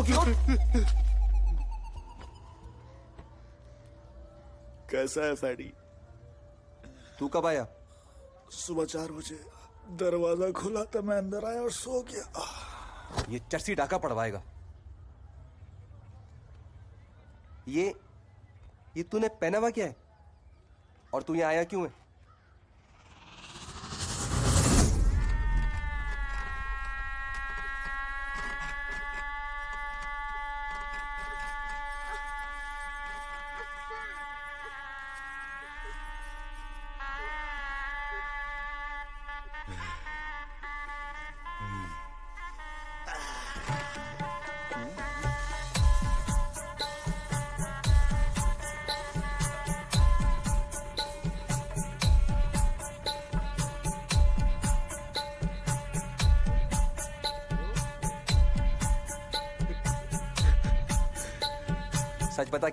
कोकी उठ कैसा है फैडी तू कब आया? सुबह चार बजे। दरवाज़ा खुला तो मैं अंदर आया और सो गया। ये चरसी डाका पड़वाएगा ये ये तूने पहना हुआ क्या है? और तू यहाँ आया क्यों है?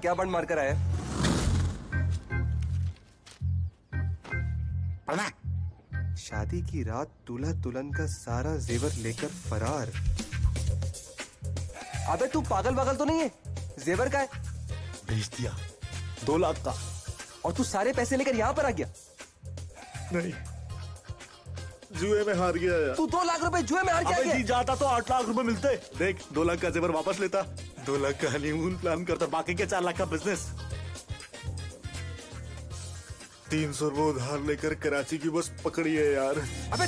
क्या बंड मारकर आया? शादी की रात दूल्हा दुल्हन का सारा जेवर लेकर फरार। अबे तू पागल पागल तो नहीं है? जेवर का है? भेज दिया। दो लाख का। और तू सारे पैसे लेकर यहाँ पर आ गया? नहीं। जुए में हार गया। यार तू दो लाख रुपए जुए में हार गया? जी जाता तो आठ लाख रुपए मिलते। देख दो लाख का जेवर वापस लेता। दो लाख का हनीमून प्लान करता, बाकी के चार लाख का बिज़नेस तीन सौ रुपए उधार लेकर कराची की बस पकड़ी है यार। अबे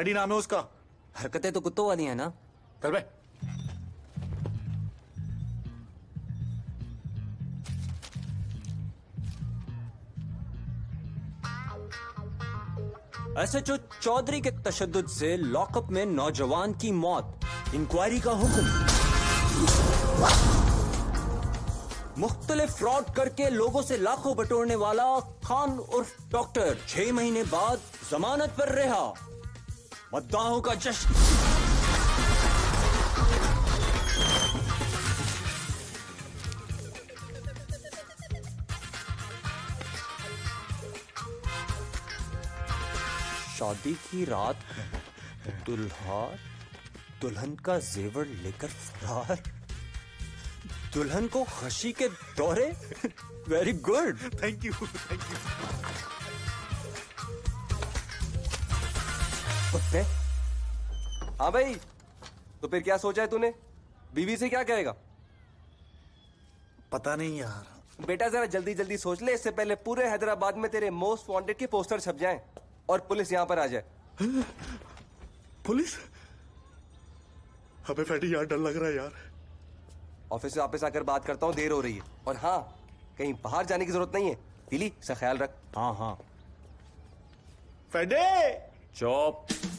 फैडी नाम है उसका। हरकतें तो कुत्तों वाली है ना। चल बे एसएचओ चौधरी के तशद से लॉकअप में नौजवान की मौत इंक्वायरी का हुक्म। मुख्तलिफ़ फ्रॉड करके लोगों से लाखों बटोरने वाला खान उर्फ़ डॉक्टर छह महीने बाद जमानत पर रहा। मद्दाहों का जश्न। शादी की रात दुल्हा दुल्हन का जेवर लेकर फरार। दुल्हन को खशी के दौरे? Very good thank you thank you कुत्ते हाँ भाई तो फिर क्या सोचा है तूने? बीवी से क्या कहेगा? पता नहीं यार। बेटा जरा जल्दी जल्दी सोच ले इससे पहले पूरे हैदराबाद में तेरे मोस्ट वांटेड के पोस्टर छप जाएँ और पुलिस यहाँ पर आ जाए। पुलिस? हमें फैडी यार डर लग रहा है यार। ऑफ़िस से वापस आकर बात करता हूँ देर हो रही है। और हाँ कहीं बाहर जाने की ज़रूरत नहीं है। दिली इसका ख्याल रख। हाँ हाँ। फैडे चौप excuse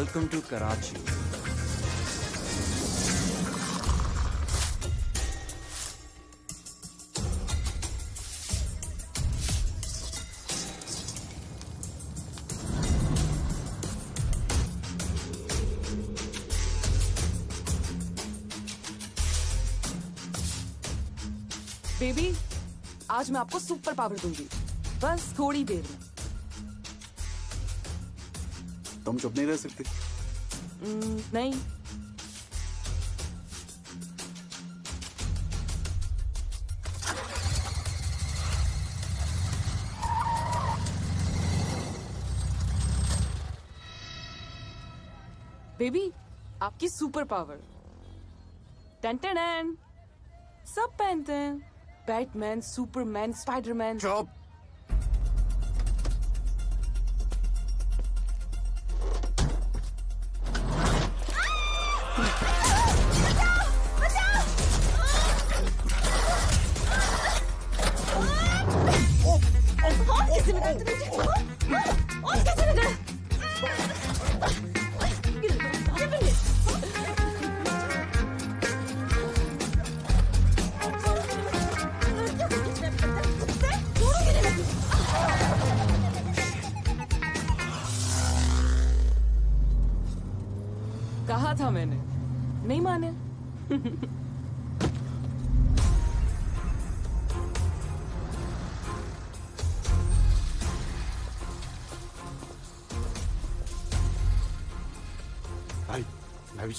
welcome to Karachi baby आज मैं आपको सुपर पावर दूँगी। बस थोड़ी देर में। तुम चुप नहीं रह सकती। हम्म, नहीं। बेबी आपकी सुपर पावर टेन टेन सब पहनते हैं। बैटमैन सुपरमैन स्पाइडरमैन चुप।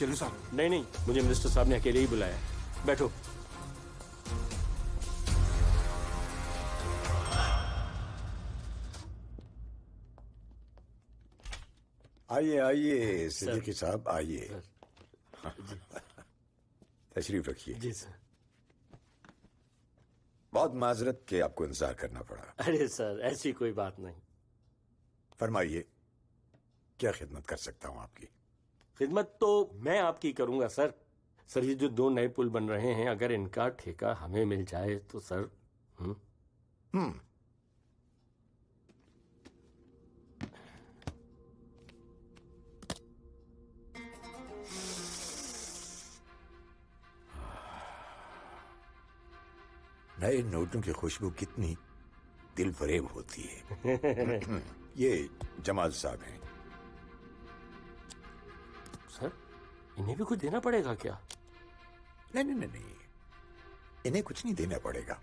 चलूँ साहब। नहीं नहीं मुझे मिनिस्टर साहब ने अकेले ही बुलाया बैठो। आइए आइए सिद्दीकी साहब आइए। तशरीफ़ रखिए। जी सर। बहुत माजरत के आपको इंतज़ार करना पड़ा। अरे सर ऐसी कोई बात नहीं। फरमाइए क्या खिदमत कर सकता हूँ आपकी? खिदमत तो मैं आपकी करूँगा सर। सर ये जो दो नए पुल बन रहे हैं अगर इनका ठेका हमें मिल जाए तो सर हम्म, हम्म। नए नोटों की खुशबू कितनी दिल फरेब होती है। ये जमाल साहब हैं। इन्हें भी कुछ देना पड़ेगा क्या? नहीं नहीं नहीं नहीं। इन्हें कुछ नहीं देना पड़ेगा।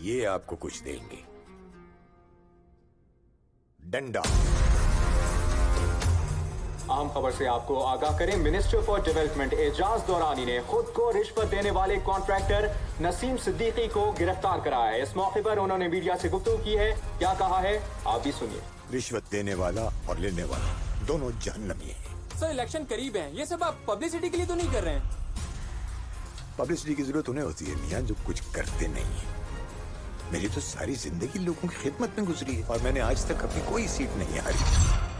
ये आपको कुछ देंगे। डंडा। आम खबर से आपको आगाह करें minister for development Ejaz Durrani ने खुद को रिश्वत देने वाले कॉन्ट्रैक्टर नसीम सिद्दीकी को गिरफ़्तार कराया। है इस मौके पर उन्होंने मीडिया से गुफ्तगू की है। क्या कहा है? आप भी सुनिए। रिश्वत देने वाला और लेने वाला दोनों जहन्नमी हैं। सर इलेक्शन करीब है। ये सब आप पब्लिसिटी के लिए तो नहीं कर रहे हैं? पब्लिसिटी की ज़रूरत उन्हें होती है मियाँ जो कुछ करते नहीं है। मेरी तो सारी ज़िंदगी लोगों की खिदमत में गुजरी है और मैंने आज तक अपनी कोई सीट नहीं हारी।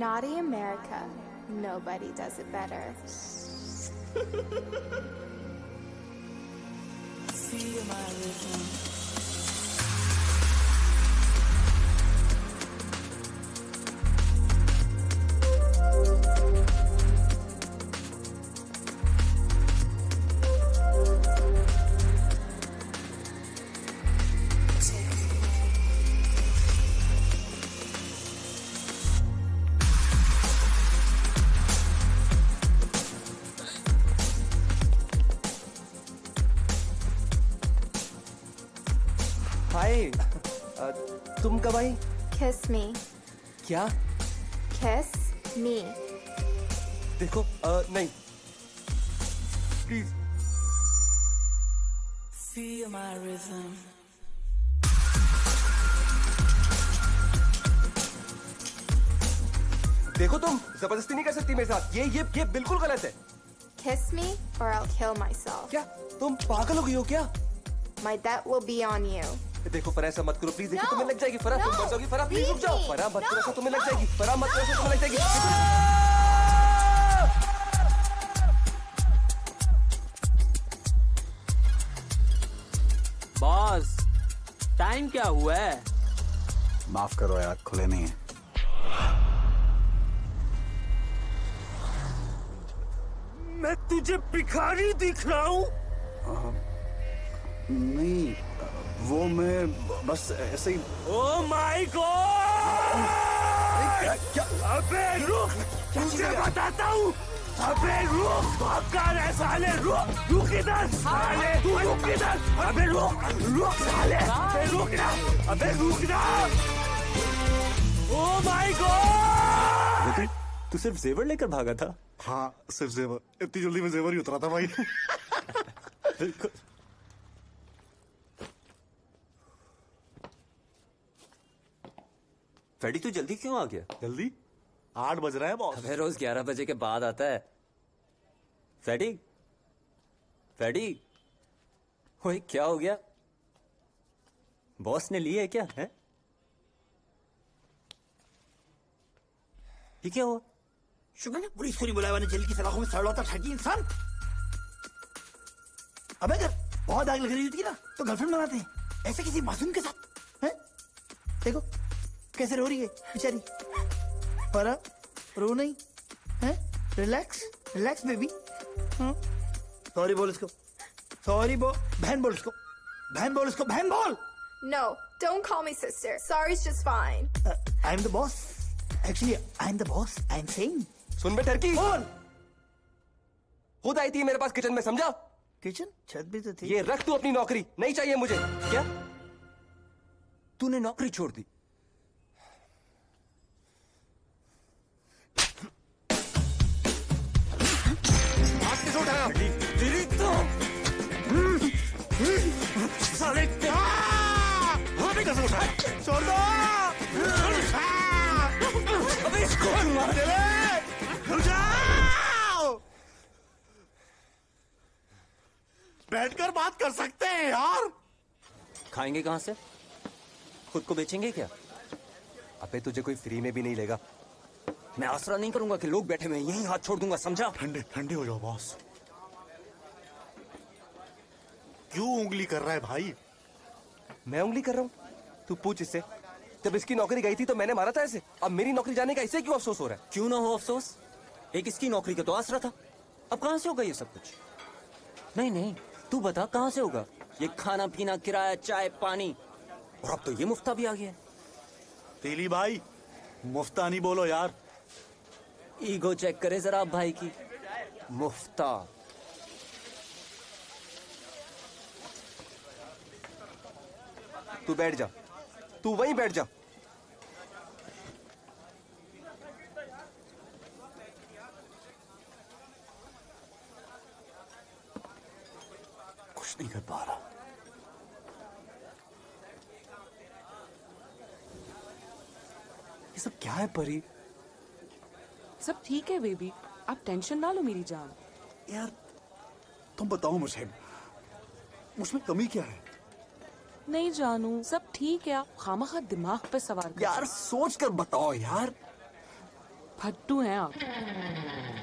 Naughty America. Nobody does it better. My rhythm. क्या? Kiss me. देखो आ, नहीं। प्लीज़ सी रिज़म देखो तुम ज़बरदस्ती नहीं कर सकती मेरे साथ। ये ये ये बिल्कुल गलत है। Kiss me or I'll kill myself. क्या? तुम पागल हो गई हो क्या? My debt will be on you. देखो फरा ऐसा मत करो प्लीज़ देखो तुम्हें लग जाएगी फरा तुम मर जाओगी फरा प्लीज़ रुक जाओ। फरा मत करो ऐसा तुम्हें लग जाएगी। फरा मत करो ऐसा तुम्हें लग जाएगी। बॉस टाइम क्या हुआ है? माफ़ करो यार खुले नहीं है। मैं तुझे भिखारी दिख रहा हूँ। नहीं वो मैं बस ऐसे ही ओ माय गॉड क्या अबे रुक! तुझे बताता हूँ! अबे रुक! भक्का रे साले रुक! रुक इधर! साले तू रुक इधर! अबे रुक! रुक साले! अबे रुक ना! अबे रुक ना! ओ माय गॉड तू सिर्फ़ जेवर लेकर भागा था। हाँ सिर्फ़ जेवर। इतनी जल्दी में जेवर ही उतरा था भाई। फेडी तू जल्दी क्यों आ गया? जल्दी? आठ बज रहा हैं बॉस अबे रोज ग्यारह बजे के बाद आता है। फेडी फेडी ओए क्या हो गया? बॉस ने ली है क्या है? ये क्या हुआ? शुक्र है पुलिस को नहीं बुलाया मैंने जेल की सलाखों में सड़ता ठगी इंसान। अबे अगर बहुत आग लग रही होती ना तो गर्लफ्रेंड बनाते हैं। ऐसे किसी मासूम के साथ हैं? देखो कैसे रो रही है बेचारी? पर रो नहीं? हैं? रिलैक्स रिलैक्स बेबी सॉरी बोल इसको। सॉरी बोल बहन बोल इसको। बहन बोल इसको बहन बोल! No, don't call me sister. Sorry's just fine. I am the boss actually I am the boss I am saying सुन बे टर्की बोल! खुद आई थी मेरे पास किचन में समझा? किचन? छत भी तो थी। ये रख तू अपनी नौकरी। नहीं चाहिए मुझे। क्या? तूने नौकरी छोड़ दी। तो। दे। रुक जाओ। बैठकर बात कर सकते हैं यार। खाएँगे कहाँ से? खुद को बेचेंगे क्या? अबे तुझे कोई फ्री में भी नहीं लेगा। मैं आसरा नहीं करूँगा कि लोग बैठे हुए हैं, यहीं हाथ छोड़ दूँगा समझा? ठंडे ठंडे हो जाओ बॉस। क्यों उंगली कर रहा है भाई? मैं उंगली कर रहा हूँ? तू पूछ इससे। जब इसकी नौकरी गई थी तो मैंने मारा था ऐसे। अब मेरी नौकरी जाने का इसे क्यों अफसोस हो रहा है? क्यों ना हो अफसोस? एक इसकी नौकरी का तो आसरा था। अब कहाँ से होगा ये सब कुछ? नहीं नहीं तू बता कहाँ से होगा? ये खाना पीना किराया चाय पानी। और अब तो ये मुफ्ता भी आ गया तेली भाई मुफ्ता नहीं बोलो यार। ईगो चेक करे जरा आप भाई की। मुफ्ता। तू बैठ जा। तू वहीं बैठ जा। कुछ नहीं कर पा रहा। ये सब क्या है परी? सब ठीक है बेबी आप टेंशन ना लो मेरी जान. यार तुम बताओ मुझे उसमें कमी क्या है? नहीं जानू। सब ठीक है। आप खामखा दिमाग पे सवार कर। यार सोच कर बताओ यार। फट्टू हैं आप।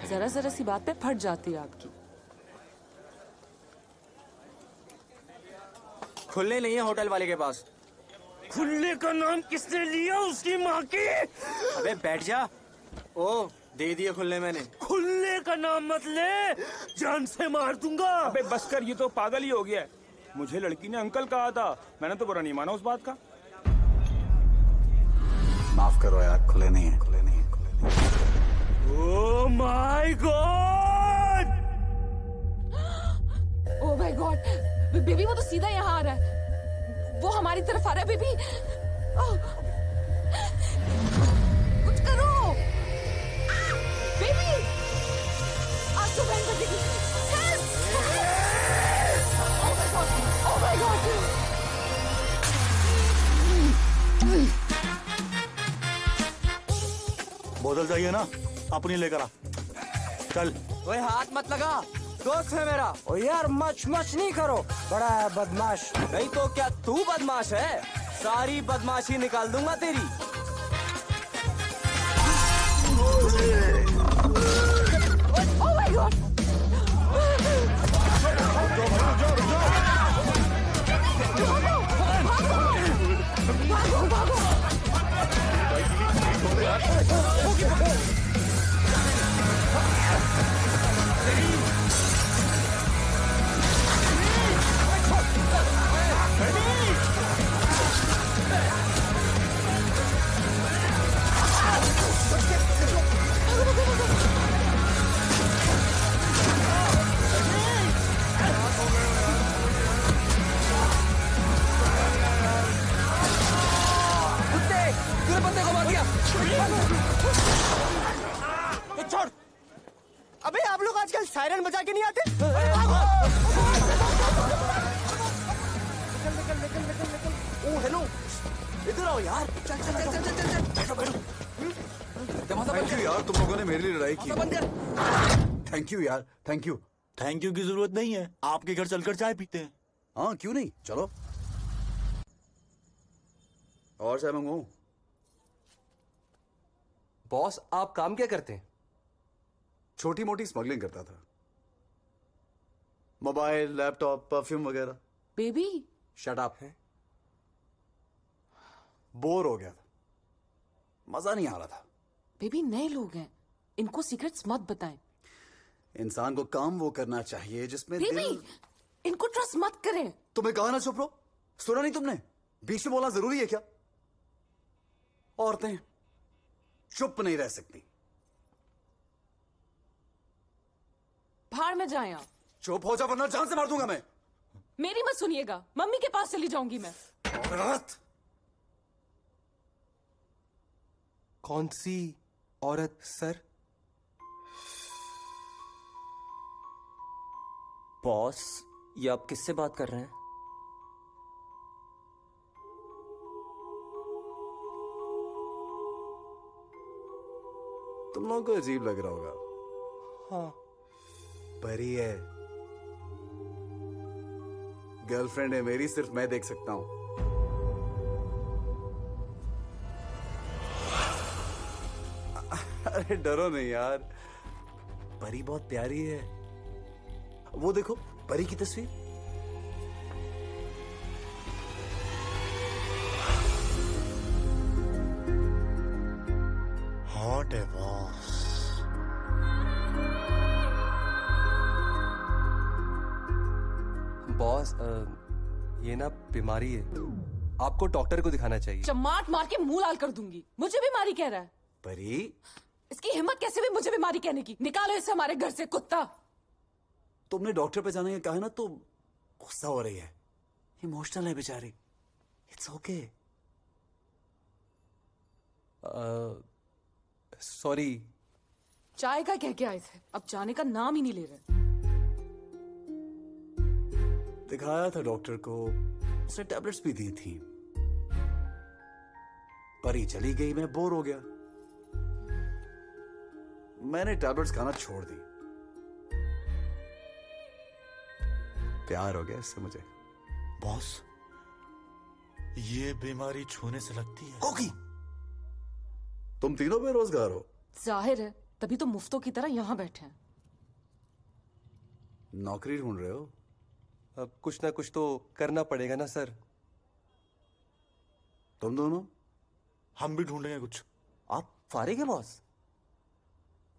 जरा जरा सी बात पे फट जाती है आपकी। खुलने नहीं है होटल वाले के पास। खुलने का नाम किसने लिया उसकी माँ की? अबे बैठ जा। ओ दे दिए खुलने मैंने। खुलने का नाम मत ले। जान से मार दूँगा। अबे बस कर ये तो पागल ही हो गया है। मुझे लड़की ने अंकल कहा था। मैंने तो बुरा नहीं माना उस बात का। माफ़ करो यार खुले नहीं है खुले नहीं है खुले नहीं है। ओ my god oh my god baby वो तो सीधा यहाँ आ रहा है। वो हमारी तरफ़ आ रहा है बेबी बोतल जाइए ना। अपनी लेकर आ। चल। वही हाथ मत लगा। दोस्त है मेरा। ओ यार, मच मच नहीं करो। बड़ा है बदमाश। नहीं तो क्या तू बदमाश है? सारी बदमाशी निकाल दूँगा तेरी। 그때 그럴 뻔 내가 말이야. सायरन बजा के नहीं आते? भागो! निकल निकल निकल निकल निकल ओ हेलो। इधर आओ यार। चल चल चल चल चल चल। बैठो बैठो। थैंक यू यार तुम लोगों ने मेरे लिए लड़ाई की। थैंक यू यार थैंक यू थैंक यू की ज़रूरत नहीं है। आपके घर चलकर चाय पीते हैं। हाँ क्यों नहीं? चलो। और चाय मंगवाऊ बॉस आप काम क्या करते हैं? छोटी मोटी स्मगलिंग करता था। मोबाइल लैपटॉप परफ्यूम वगैरह। बेबी? शट अप है। बोर हो गया था। मज़ा नहीं आ रहा था। बेबी नए लोग हैं। इनको सीक्रेट्स मत बताएँ। इंसान को काम वो करना चाहिए जिसमें बेबी दिल इनको ट्रस्ट मत करें। तुम्हें कहा ना चुप रहो? सुना नहीं तुमने? बीच में बोलना ज़रूरी है क्या? औरतें चुप नहीं रह सकती। बाहर में जाए आप। चुप हो जा वरना जान से मार दूँगा मैं। मेरी मत सुनिएगा। मम्मी के पास चली जाऊँगी मैं। औरत। कौन सी औरत सर? बॉस ये आप किससे बात कर रहे हैं? तुम लोगों को अजीब लग रहा होगा। हाँ। परी है। गर्लफ्रेंड है मेरी, सिर्फ़ मैं देख सकता हूँ। अरे, डरो नहीं यार। परी बहुत प्यारी है। वो देखो, परी की तस्वीर। हॉट है बॉस ये ना बीमारी है। आपको डॉक्टर को दिखाना चाहिए। चमाट मार के मुँह लाल कर दूँगी। मुझे बीमारी कह रहा है। परी। इसकी हिम्मत कैसे भी मुझे बीमारी कहने की? निकालो इसे हमारे घर से कुत्ता। तुमने डॉक्टर पे जाने का कहा ना तो गुस्सा हो रही है। इमोशनल है बेचारी। इट्स ओके सॉरी चाय का कह के आए थे। अब जाने का नाम ही नहीं ले रहे। दिखाया था डॉक्टर को उसने टैबलेट्स भी दी थी। परी चली गई मैं बोर हो गया। मैंने टैबलेट्स खाना छोड़ दी। प्यार हो गया इससे मुझे। बॉस ये बीमारी छूने से लगती है। कोकी तुम तीनों बेरोजगार हो। ज़ाहिर है तभी तो मुफ्तों की तरह यहाँ बैठे हैं। नौकरी ढूंढ रहे हो? कुछ ना कुछ तो करना पड़ेगा ना सर। तुम दोनों? हम भी ढूंढेंगे कुछ। आप फारिग है बॉस?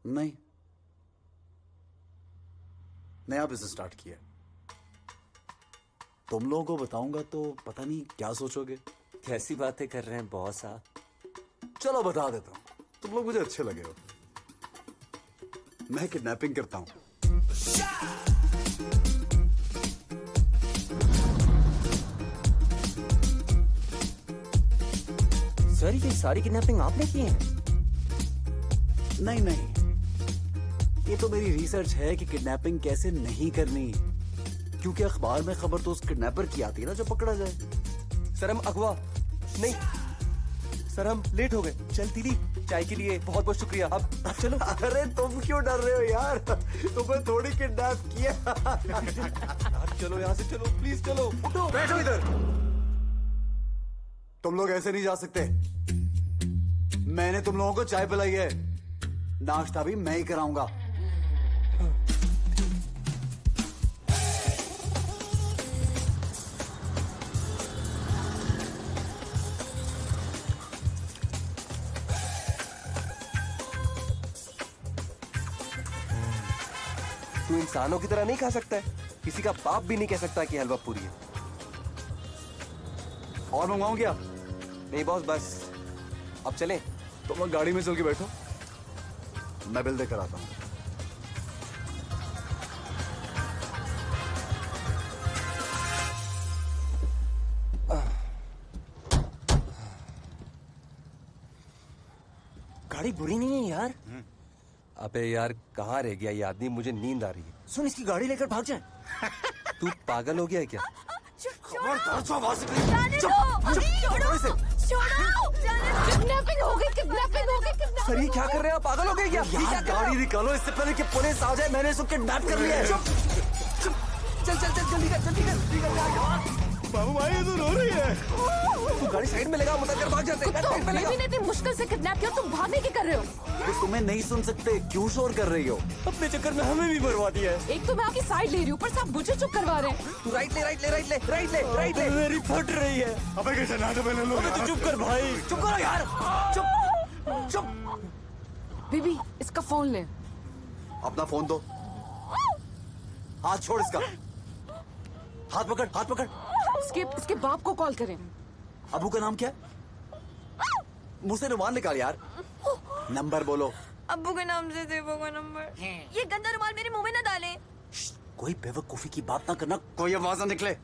नहीं। नया बिज़नेस स्टार्ट किया। तुम लोगों को बताऊँगा तो पता नहीं क्या सोचोगे। कैसी बातें कर रहे हैं बॉस आप? चलो बता देता हूँ। तुम लोग मुझे अच्छे लगे हो। मैं किडनैपिंग करता हूँ। सर ये सारी किडनैपिंग आपने की है? नहीं नहीं। ये तो मेरी रिसर्च है कि किडनैपिंग कैसे नहीं करनी। क्योंकि अखबार में खबर तो उस किडनैपर की आती है ना जो पकड़ा जाए। सर हम अगवा। नहीं। सर हम लेट हो गए। चल तीली चाय के लिए बहुत बहुत शुक्रिया। अब अब चलो। अरे तुम क्यों डर रहे हो यार? तुम्हें थोड़ी किडनैप किया। यार चलो यहाँ से चलो। प्लीज़ चलो। उठो। बैठो इधर। तुम लोग ऐसे नहीं जा सकते। मैंने तुम लोगों को चाय पिलाई है। नाश्ता भी मैं ही कराऊँगा। तू इंसानों की तरह नहीं खा सकता है। किसी का बाप भी नहीं कह सकता कि हलवा पूरी है। और मंगवाऊं क्या? नहीं बॉस बस। अब चलें। तुम लोग गाड़ी में चल के बैठो। मैं बिल देकर आता हूँ। गाड़ी बुरी नहीं है यार। अबे यार कहाँ रह गया? ये आदमी मुझे नींद आ रही है। सुन इसकी गाड़ी लेकर भाग जाए। तू पागल हो गया है क्या? खबरदार किडनैपिंग हो गई किडनैपिंग हो गई सर ये क्या कर रहे हैं आप? पागल हो गए क्या? ये क्या गाड़ी निकालो इससे पहले कि पुलिस आ जाए मैंने इसको किडनैप कर लिया है। चल चल चल जल्दी कर जल्दी कर जल्दी कर। बाबू भाई ये तो रो रही है तू गाड़ी साइड में लगा कर भाग जाते साइड में लगा। बेबी इतनी मुश्किल से किडनैप किया तुम भागने की कर रहे हो। तो तुम्हें नहीं सुन सकते क्यों शोर कर रही हो? अपने चक्कर में हमें भी बर्बाद दिया है। एक तो मैं आपकी साइड ले रही हूँ ऊपर से आप मुझे चुप करवा रहे हैं। तू राइट ले राइट ले राइट ले राइट ले राइट ले। मेरी फट रही है। अबे कैसे ना तो मैंने लो तू चुप कर भाई। चुप करो यार। चुप। चुप। बेबी इसका फ़ोन ले। अपना फ़ोन दो। हाथ छोड़ इसका। हाथ पकड़ हाथ पकड़। इसके इसके बाप को कॉल करें। अबू का नाम क्या है? मुँह से रुमाल निकाल यार। नंबर बोलो। अबू के नाम से दे वो नंबर ये गंदा रुमाल मेरे मुँह में ना डालें। कोई बेवकूफ़ी की बात ना करना कोई आवाज़ ना निकले।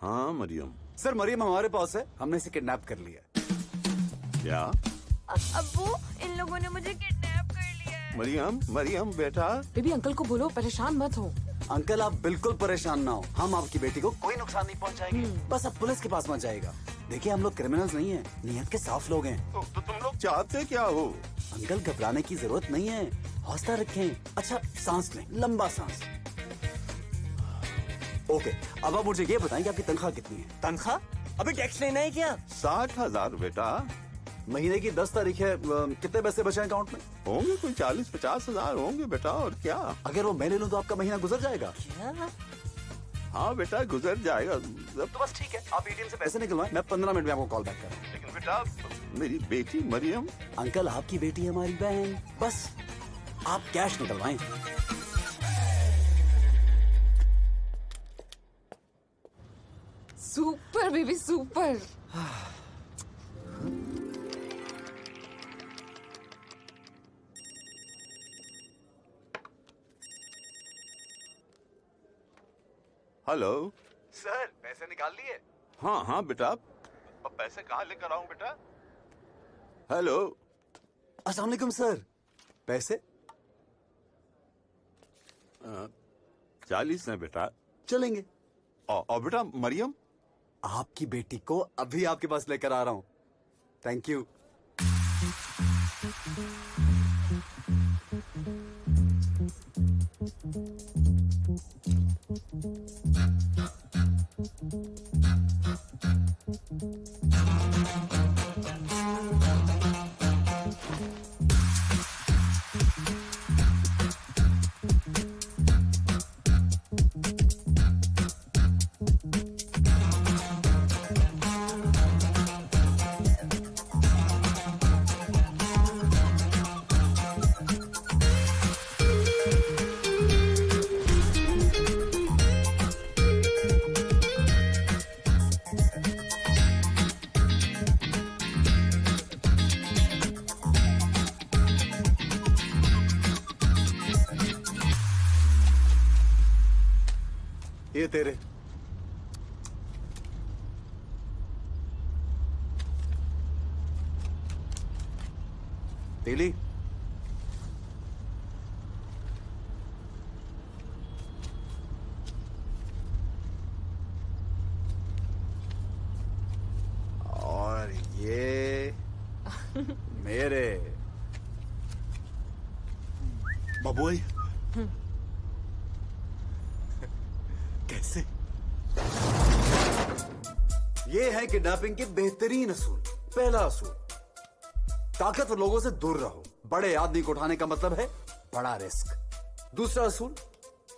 हाँ मरियम। सर मरियम हमारे पास है। हमने इसे किडनैप कर लिया क्या? अब्बू इन लोगों ने मुझे किडनैप कर लिया है। मरियम मरियम बेटा। बेबी अंकल को बोलो परेशान मत हो। अंकल आप बिल्कुल परेशान ना हो। हम आपकी बेटी को कोई नुकसान नहीं पहुंचाएँगे। बस अब पुलिस के पास मत जाएगा देखिए हम लोग क्रिमिनल्स नहीं है नियत के साफ़ लोग हैं। तो, तो तुम लोग चाहते क्या हो? अंकल घबराने की ज़रूरत नहीं है। हौसला रखें। अच्छा सांस लें। लंबा सांस। ओके अब आप मुझे ये बताएँ कि आपकी तनख्वाह कितनी है? तनख्वाह? अभी टैक्स लेना है क्या? साठ हज़ार बेटा। महीने की दस तारीख है कितने पैसे बचे हैं अकाउंट में? होंगे कोई चालीस पचास हज़ार होंगे बेटा और क्या? अगर वो मैं ले लूँ तो आपका महीना गुजर जाएगा। हाँ बेटा गुजर जाएगा। तो बस ठीक है आप एटीएम से पैसे निकलवाएँ मैं पंद्रह मिनट में आपको कॉल बैक कर। रहा हूँ लेकिन बेटा मेरी बेटी मरियम। अंकल आपकी बेटी है हमारी बहन। बस आप cash निकलवाएँ। Super baby super hello sir पैसे निकाल लिए। हाँ हाँ बेटा। अब पैसे कहाँ लेकर आऊँ बेटा? हेलो अस्सलाम वालेकुम सर। पैसे? चालीस है बेटा। चलेंगे। और, और बेटा मरियम? आपकी बेटी को अभी आपके पास लेकर आ रहा हूँ। थैंक ये है किडनैपिंग के बेहतरीन असूल, पहला असूल। ताकतवर लोगों से दूर रहो। बड़े आदमी को उठाने का मतलब है बड़ा रिस्क। दूसरा असूल,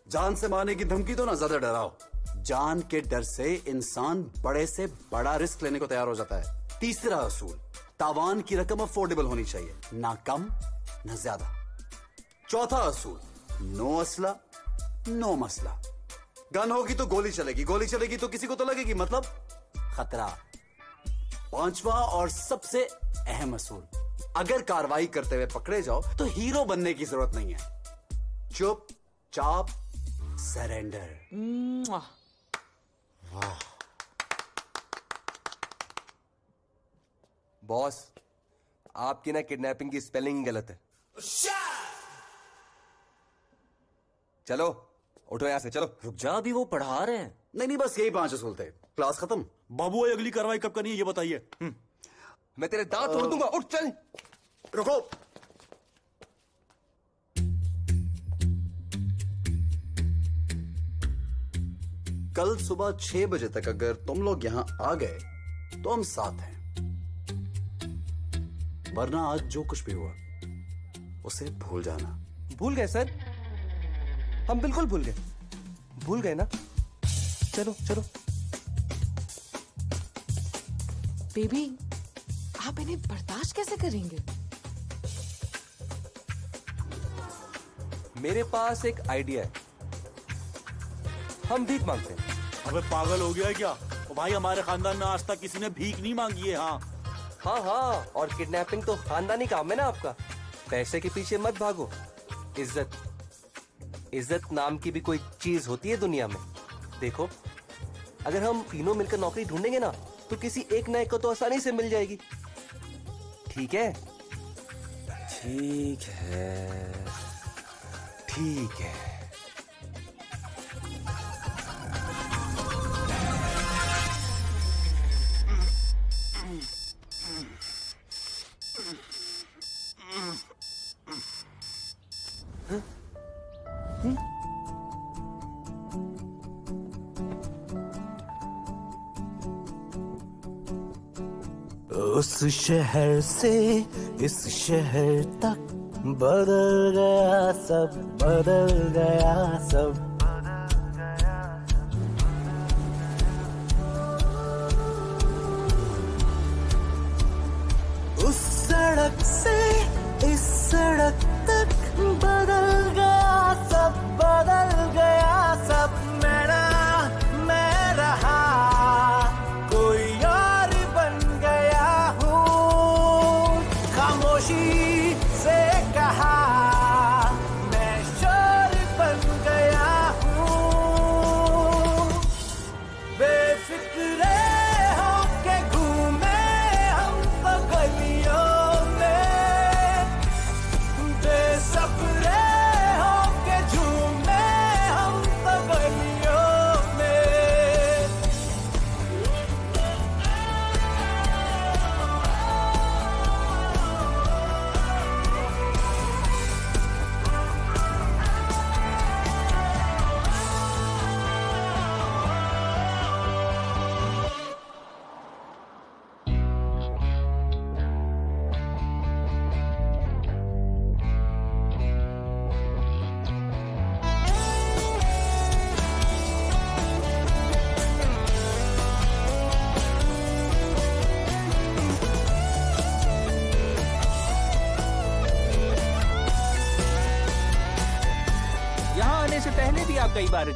जान से मारने की धमकी तो ना, ज़्यादा डराओ। जान के डर से इंसान बड़े से बड़ा रिस्क लेने को तैयार हो जाता है। तीसरा असूल, तावान की रकम अफोर्डेबल होनी चाहिए, ना कम, ना ज़्यादा। चौथा असूल, नो असला, नो मसला। गन होगी तो गोली चलेगी गोली चलेगी तो किसी को तो लगेगी मतलब खतरा। पांचवा और सबसे अहम असूल अगर कार्रवाई करते हुए पकड़े जाओ तो हीरो बनने की ज़रूरत नहीं है। चुप चाप सरेंडर वाह। बॉस आपकी ना किडनैपिंग की स्पेलिंग गलत है। चलो उठो यहाँ से चलो। रुक जा अभी वो पढ़ा रहे हैं। नहीं नहीं बस यही पाँच असूल थे। क्लास खत्म। बाबू भाई अगली कार्रवाई कब करनी है ये बताइए। मैं तेरे दांत तोड़ दूँगा उठ चल। रुको। कल सुबह छह बजे तक अगर तुम लोग यहाँ आ गए तो हम साथ हैं। वरना आज जो कुछ भी हुआ उसे भूल जाना। भूल गए सर? हम बिल्कुल भूल गए। भूल गए ना? चलो चलो। बेबी आप इन्हें बर्दाश्त कैसे करेंगे? मेरे पास एक आइडिया है। हम भीख मांगते हैं। अबे पागल हो गया है क्या? ओ भाई हमारे खानदान में आज तक किसी ने भीख नहीं मांगी है हाँ। हाँ हाँ और किडनैपिंग तो खानदानी काम है ना आपका। पैसे के पीछे मत भागो। इज़्ज़त इज़्ज़त नाम की भी कोई चीज़ होती है दुनिया में। देखो अगर हम तीनों मिलकर नौकरी ढूंढेंगे ना तो किसी एक नए को तो आसानी से मिल जाएगी। ठीक है? ठीक है। ठीक है। शहर से इस शहर तक बदल गया सब बदल गया सब।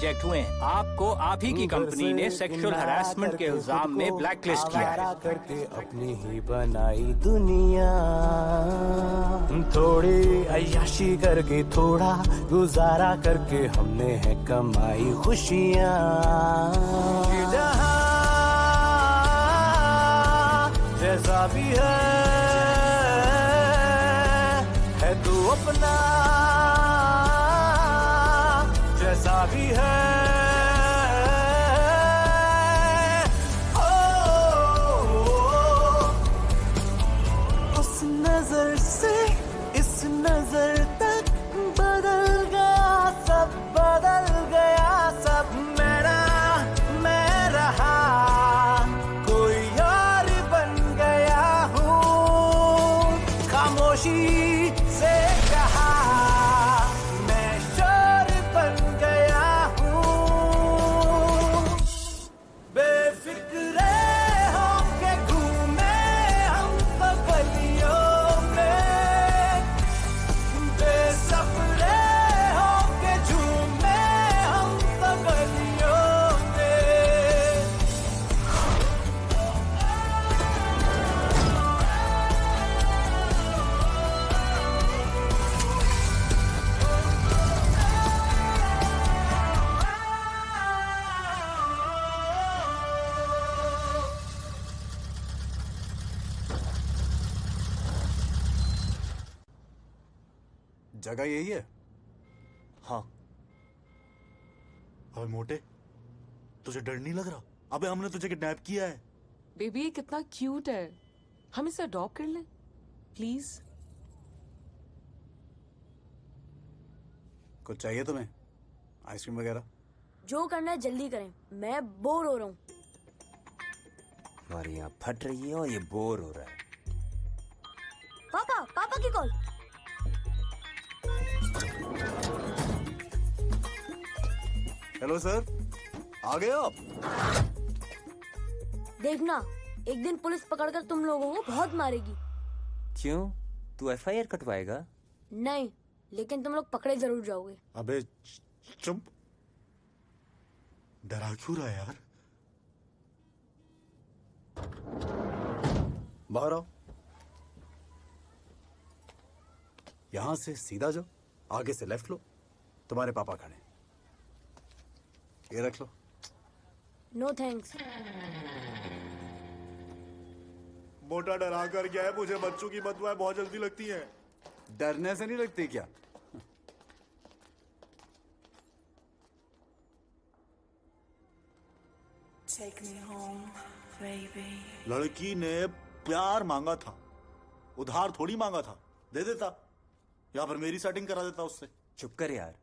आप कई बार रिजेक्ट हुए हैं। आपको आप ही की कंपनी ने सेक्सुअल हरासमेंट के इल्ज़ाम में ब्लैक लिस्ट किया है। करके अपनी ही बनाई दुनिया। थोड़ी अयाशी करके थोड़ा गुजारा करके हमने है कमाई खुशियाँ। जैसा भी है है तू अपना। जैसा भी है। अबे हमने तुझे किडनैप किया है। बेबी ये कितना क्यूट है। हम इसे अडॉप्ट कर लें प्लीज़ कुछ चाहिए तुम्हें? आइसक्रीम वगैरह? जो करना है जल्दी करें। मैं बोर हो रहा हूँ। हमारी यहाँ फट रही है और ये बोर हो रहा है। पापा पापा की कॉल हेलो सर आ गए आप? देखना एक दिन पुलिस पकड़कर तुम लोगों को बहुत मारेगी। क्यों? तू एफ़ आई आर कटवाएगा? नहीं लेकिन तुम लोग पकड़े ज़रूर जाओगे। अबे चुप। डरा क्यों रहा यार? बाहर आओ। यहाँ से सीधा जाओ आगे से लेफ़्ट लो। तुम्हारे पापा खड़े ये रख लो। नो थैंक्स मोटा डरा कर गया है मुझे बच्चों की बदुआएँ बहुत जल्दी लगती हैं। डरने से नहीं लगती क्या? Take me home, baby. लड़की ने प्यार मांगा था उधार थोड़ी मांगा था दे देता या फिर मेरी सेटिंग करा देता उससे। चुप कर यार।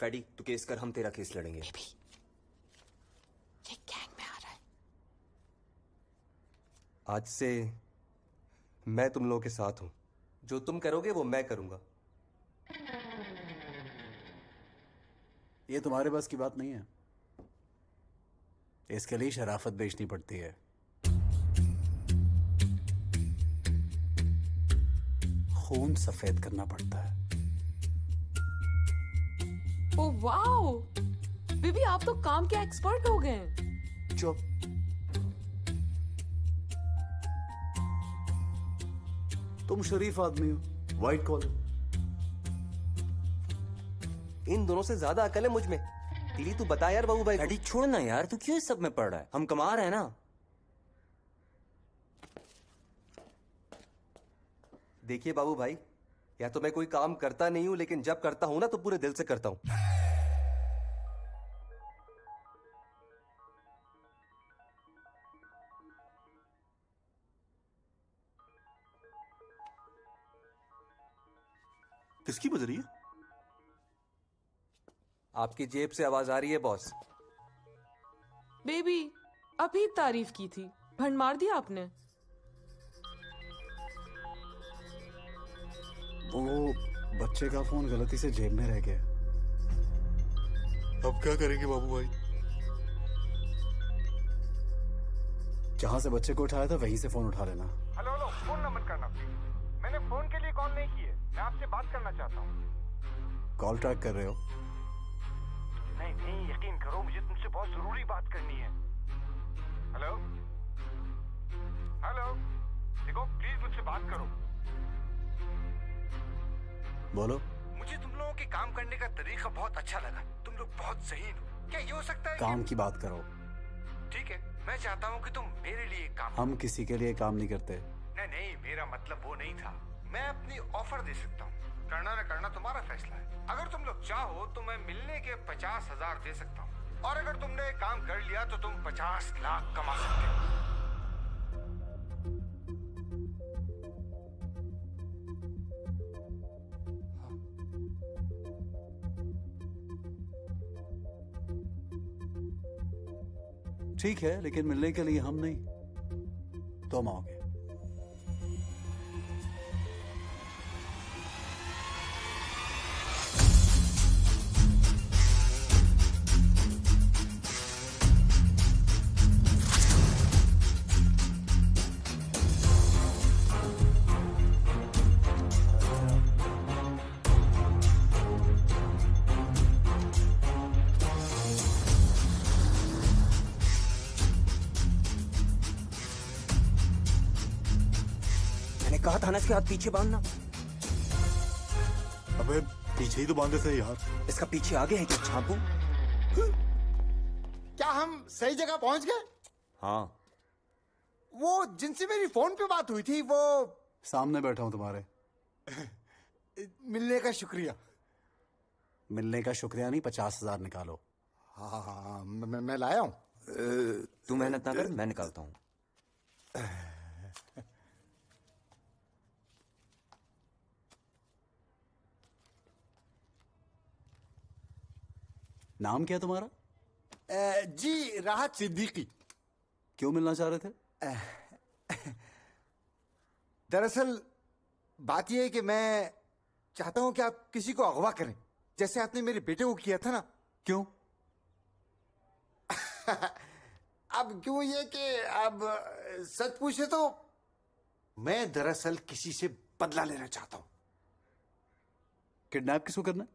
फैडी तू केस कर हम तेरा केस लड़ेंगे। आज से मैं तुम लोगों के साथ हूँ। जो तुम करोगे वो मैं करूँगा। ये तुम्हारे बस की बात नहीं है। इसके लिए शराफत बेचनी पड़ती है। खून सफ़ेद करना पड़ता है। ओ वाओ बेबी आप तो काम के एक्सपर्ट हो गए चुप तुम शरीफ आदमी हो वाइट कॉलर इन दोनों से ज़्यादा अकल है मुझमें। टीली तू बता यार बाबू भाई फैडी छोड़ ना यार तू क्यों इस सब में पड़ रहा है? हम कमा रहे हैं ना। देखिए बाबू भाई या तो मैं कोई काम करता नहीं हूँ लेकिन जब करता हूँ ना तो पूरे दिल से करता हूँ। किसकी बज रही है? आपकी जेब से आवाज़ आ रही है बॉस बेबी अभी तारीफ़ की थी। भंड मार दिया आपने? वो बच्चे का फ़ोन गलती से जेब में रह गया। अब क्या करेंगे बाबू भाई? जहाँ से बच्चे को उठाया था वहीं से फ़ोन उठा लेना। हेलो हेलो फ़ोन न मत करना मैंने फ़ोन के लिए कॉल नहीं की है मैं आपसे बात करना चाहता हूँ। कॉल ट्रैक कर रहे हो? नहीं नहीं यकीन करो मुझे तुमसे बहुत ज़रूरी बात करनी है। हेलो? हेलो? देखो प्लीज़ मुझसे बात करो। बोलो। मुझे तुम लोगों के काम करने का तरीका बहुत अच्छा लगा। तुम लोग बहुत जहीन हो। क्या ये हो सकता है काम की बात करो। ठीक है मैं चाहता हूँ कि तुम मेरे लिए काम हम किसी के लिए काम नहीं करते। नहीं नहीं मेरा मतलब वो नहीं था। मैं अपनी ऑफ़र दे सकता हूँ। करना ना करना तुम्हारा फैसला है। अगर तुम लोग चाहो तो मैं मिलने के पचास हज़ार दे सकता हूँ। और अगर तुमने काम कर लिया तो तुम पचास लाख कमा सकते हो। ठीक है, लेकिन मिलने के लिए हम नहीं। तुम आओगे। कहा इसके हाथ पीछे बांधना। अबे पीछे ही तो बांधे थे यार। इसका पीछे आगे है क्या? छापू क्या हम सही जगह पहुँच गए? हाँ। वो जिनसे मेरी फ़ोन पे बात हुई थी वो सामने बैठा हूँ तुम्हारे। मिलने का शुक्रिया। मिलने का शुक्रिया नहीं पचास हज़ार निकालो। हाँ हाँ हाँ मैं, मैं लाया हूँ। तू मेहनत ना कर मैं निकालता हूँ। नाम क्या तुम्हारा? जी राहत सिद्दीकी। क्यों मिलना चाह रहे थे? दरअसल बात यह है कि मैं चाहता हूँ कि आप किसी को अगवा करें। जैसे आपने मेरे बेटे को किया था ना। क्यों? अब क्यों ये कि अब सच पूछे तो मैं दरअसल किसी से बदला लेना चाहता हूँ। किडनैप किसको करना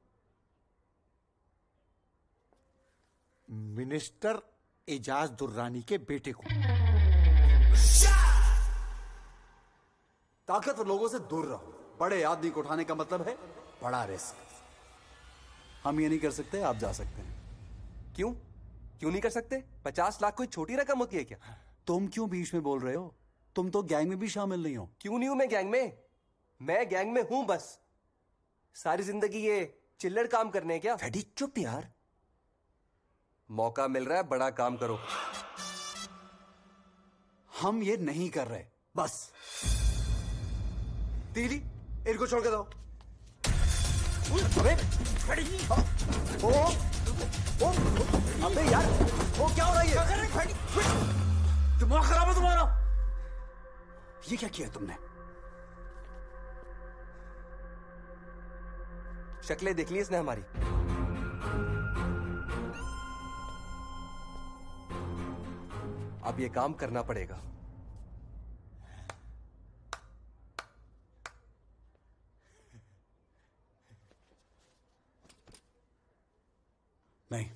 मिनिस्टर एजाज दुर्रानी के बेटे को। ताकतवर लोगों से दूर रहो। बड़े आदमी को उठाने का मतलब है बड़ा रिस्क। हम ये नहीं कर सकते आप जा सकते हैं। क्यों? क्यों नहीं कर सकते? पचास लाख कोई छोटी रकम होती है क्या? तुम क्यों बीच में बोल रहे हो? तुम तो गैंग में भी शामिल नहीं हो। क्यों नहीं हूँ मैं गैंग में? मैं गैंग में हूँ बस। सारी ज़िंदगी ये चिल्लर काम करने क्या? चुप यार। मौका मिल रहा है बड़ा काम करो। हम ये नहीं कर रहे बस। तीली इनको छोड़ के दो अबे ओ ओ अबे यार वो क्या हो रहा है ये? दिमाग खराब है तुम्हारा। ये क्या किया तुमने? शक्लें देख ली इसने हमारी। अब ये काम करना पड़ेगा। नहीं।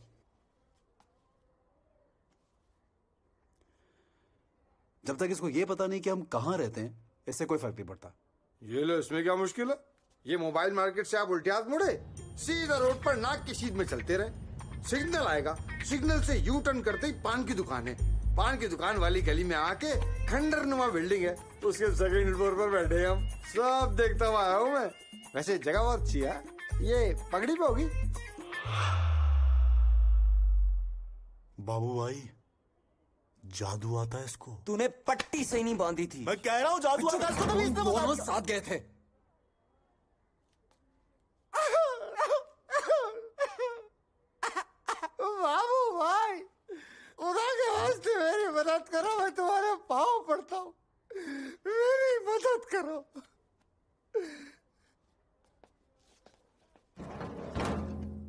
जब तक इसको ये पता नहीं कि हम कहाँ रहते हैं इससे कोई फ़र्क नहीं पड़ता। ये लो इसमें क्या मुश्किल है? ये मोबाइल मार्केट से आप उल्टे हाथ मुड़े? सीधा रोड पर नाक की सीध में चलते रहे। सिग्नल आएगा। सिग्नल से यू टर्न करते ही पान की दुकान है। पान की दुकान वाली गली में आके खंडर नुमा बिल्डिंग है। उसके सेकंड फ्लोर पर बैठे हम। सब देखता हुआ आया हूँ मैं। वैसे जगह बहुत अच्छी है। ये पगड़ी पे होगी? बाबू भाई जादू आता है इसको। तूने पट्टी से नहीं बांधी थी। मैं कह रहा हूँ जादू आता है इसको तभी बता दोनों साथ गए थे। बाबू भाई खुदा के वास्ते मेरी मदद करो, मैं तुम्हारे पाँव पड़ता हूँ। मेरी मदद करो।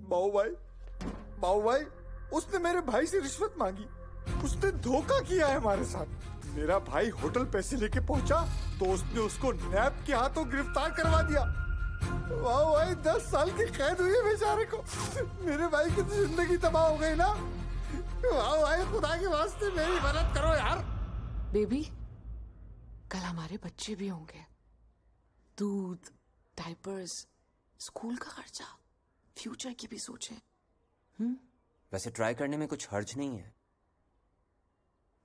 बाबू भाई बाबू भाई, उसने मेरे भाई से रिश्वत मांगी। उसने धोखा किया है हमारे साथ। मेरा भाई होटल पैसे लेके पहुँचा तो उसने उसको नैप के हाथों गिरफ़्तार करवा दिया। वाह भाई, दस साल की कैद हुई है बेचारे को। मेरे भाई की तो ज़िंदगी तबाह हो गई ना। वाह भाई खुदा के वास्ते मेरी मदद करो यार। बेबी कल हमारे बच्चे भी होंगे। दूध डायपर्स स्कूल का खर्चा फ्यूचर की भी सोचें। वैसे ट्राई करने में कुछ हर्ज नहीं है।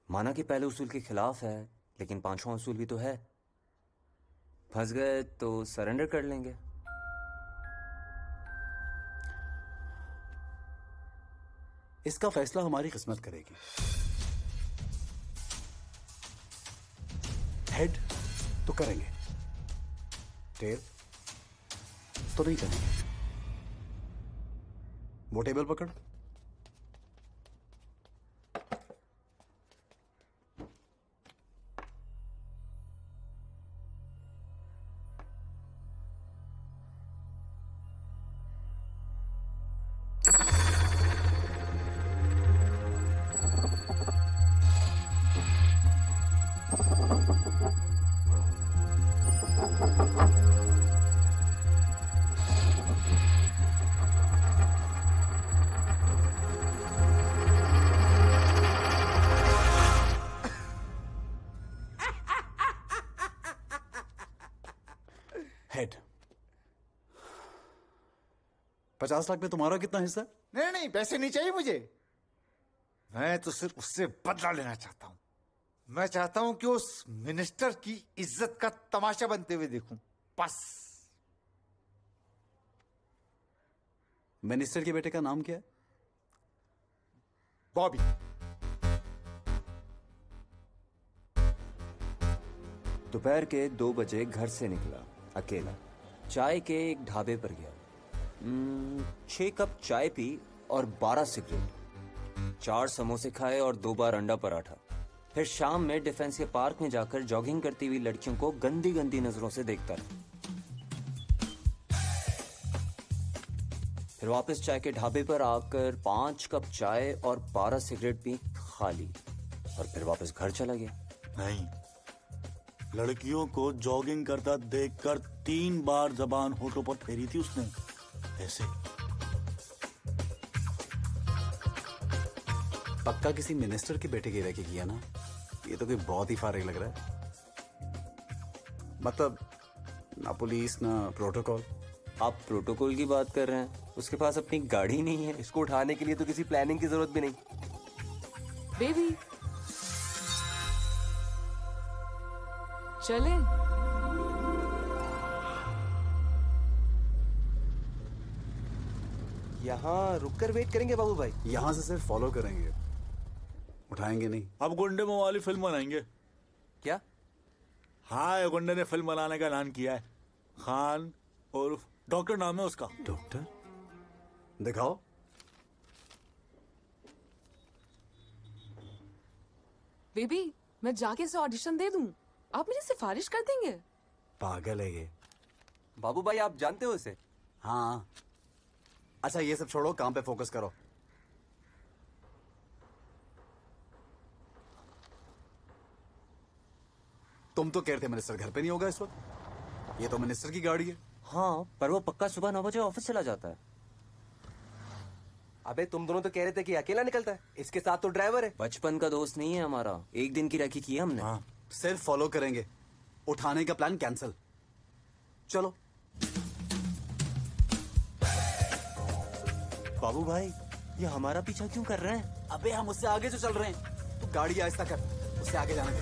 माना कि पहले उसूल के खिलाफ है लेकिन पांचवा उसूल भी तो है। फंस गए तो सरेंडर कर लेंगे। इसका फैसला हमारी किस्मत करेगी। हेड तो करेंगे। टेल तो नहीं करेंगे। वो टेबल पकड़। पचास लाख में तुम्हारा कितना हिस्सा नहीं नहीं पैसे नहीं चाहिए मुझे। मैं तो सिर्फ़ उससे बदला लेना चाहता हूँ। मैं चाहता हूँ कि उस मिनिस्टर की इज़्ज़त का तमाशा बनते हुए देखूँ। बस। मिनिस्टर के बेटे का नाम क्या है? बॉबी। दोपहर के दो बजे घर से निकला अकेला। चाय के एक ढाबे पर गया। छह कप चाय पी और बारह सिगरेट। चार समोसे खाए और दो बार अंडा पराठा। फिर शाम में डिफेंस के पार्क में जाकर जॉगिंग करती हुई लड़कियों को गंदी गंदी नज़रों से देखता रहा। फिर वापस चाय के ढाबे पर आकर पाँच कप चाय और बारह सिगरेट पी खाली और फिर वापस घर चला गया। नहीं, लड़कियों को जॉगिंग करता देखकर तीन बार जबान होठों पर फेरी थी उसने। ऐसे। पक्का किसी मिनिस्टर के बेटे के लेके किया ना? ये तो कोई बहुत ही फारिग लग रहा है। मतलब ना पुलिस ना प्रोटोकॉल आप प्रोटोकॉल की बात कर रहे हैं। उसके पास अपनी गाड़ी नहीं है। इसको उठाने के लिए तो किसी प्लानिंग की ज़रूरत भी नहीं। बेबी चले। यहाँ रुक कर वेट करेंगे बाबू भाई। यहाँ से सिर्फ़ फॉलो करेंगे। उठाएँगे नहीं। अब गुंडे में वाली फ़िल्म बनाएँगे। क्या? हाँ गुंडे ने फ़िल्म बनाने का ऐलान किया है। खान और डॉक्टर नाम है उसका। डॉक्टर? दिखाओ। बेबी मैं जाके से ऑडिशन दे दूँ। आप मेरी सिफारिश कर देंगे? पागल है ये। बाबू भाई आप जानते हो इसे हाँ। अच्छा ये सब छोड़ो काम पे फोकस करो। तुम तो कहते मिनिस्टर घर पे नहीं होगा इस वक्त। ये तो मिनिस्टर की गाड़ी है। हाँ पर वो पक्का सुबह नौ बजे ऑफ़िस चला जाता है। अबे तुम दोनों तो कह रहे थे कि अकेला निकलता है। इसके साथ तो ड्राइवर है। बचपन का दोस्त नहीं है हमारा। एक दिन की राखी की है हमने। हाँ सिर्फ़ फॉलो करेंगे। उठाने का प्लान कैंसिल चलो बाबू भाई ये हमारा पीछा क्यों कर रहे हैं? अबे हम उससे आगे जो चल रहे हैं। तू गाड़ी आहिस्ता कर उससे आगे जाने दे।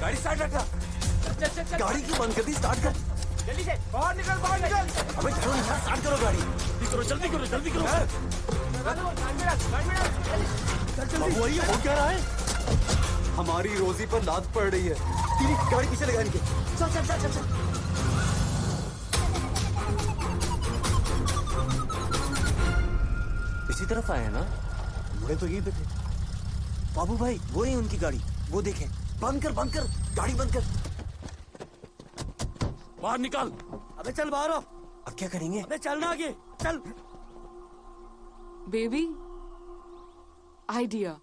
गाड़ी स्टार्ट चल चल चल। गाड़ी क्यों बंद कर दी स्टार्ट कर। जल्दी से बाहर निकल बाहर निकल। अबे करो यार स्टार्ट करो गाड़ी। जल्दी करो जल्दी करो जल्दी करो। बाबू भाई ये हो क्या रहा है? हमारी रोजी पर लात पड़ रही है। तेरी गाड़ी पीछे लगा इनके चल चल चल चल चल। इसी तरफ़ आए हैं ना? मुड़े तो यहीं पे थे बाबू भाई वो ही उनकी गाड़ी। वो देखें। बंद कर बंद कर। गाड़ी बंद कर। बाहर निकाल। अबे चल बाहर आओ। अब क्या करेंगे? अबे चलना आगे। चल। Baby idea.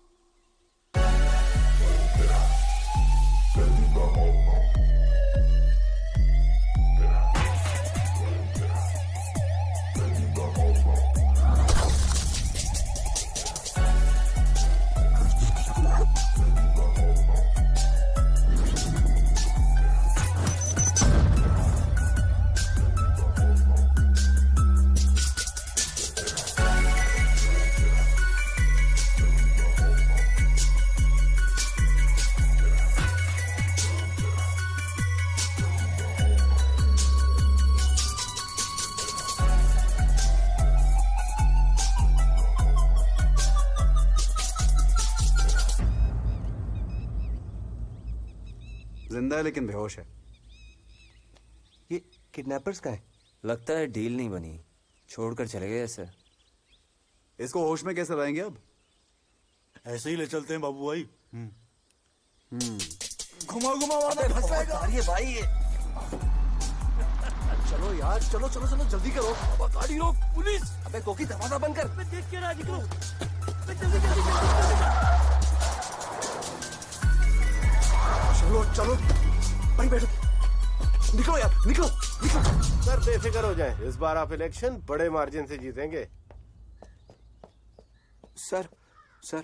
ज़िंदा है लेकिन बेहोश है। ये किडनैपर्स का है? लगता है डील नहीं बनी। छोड़कर चले गए ऐसे इसको होश में कैसे लाएँगे अब? ऐसे ही ले चलते हैं बाबू भाई। घुमा घुमा वरना फंस जाएगा। अरे भाई ये। चलो यार चलो चलो चलो जल्दी करो। गाड़ी रोक पुलिस। अबे कोकी दरवाज़ा बंद कर। अबे देख के ना निकलो अबे जल्दी जल्दी जल्दी। चलो चलो। भाई बैठो। निकलो यार निकलो निकलो। सर बेफिक्र हो जाए। इस बार आप इलेक्शन बड़े मार्जिन से जीतेंगे। Sir sir.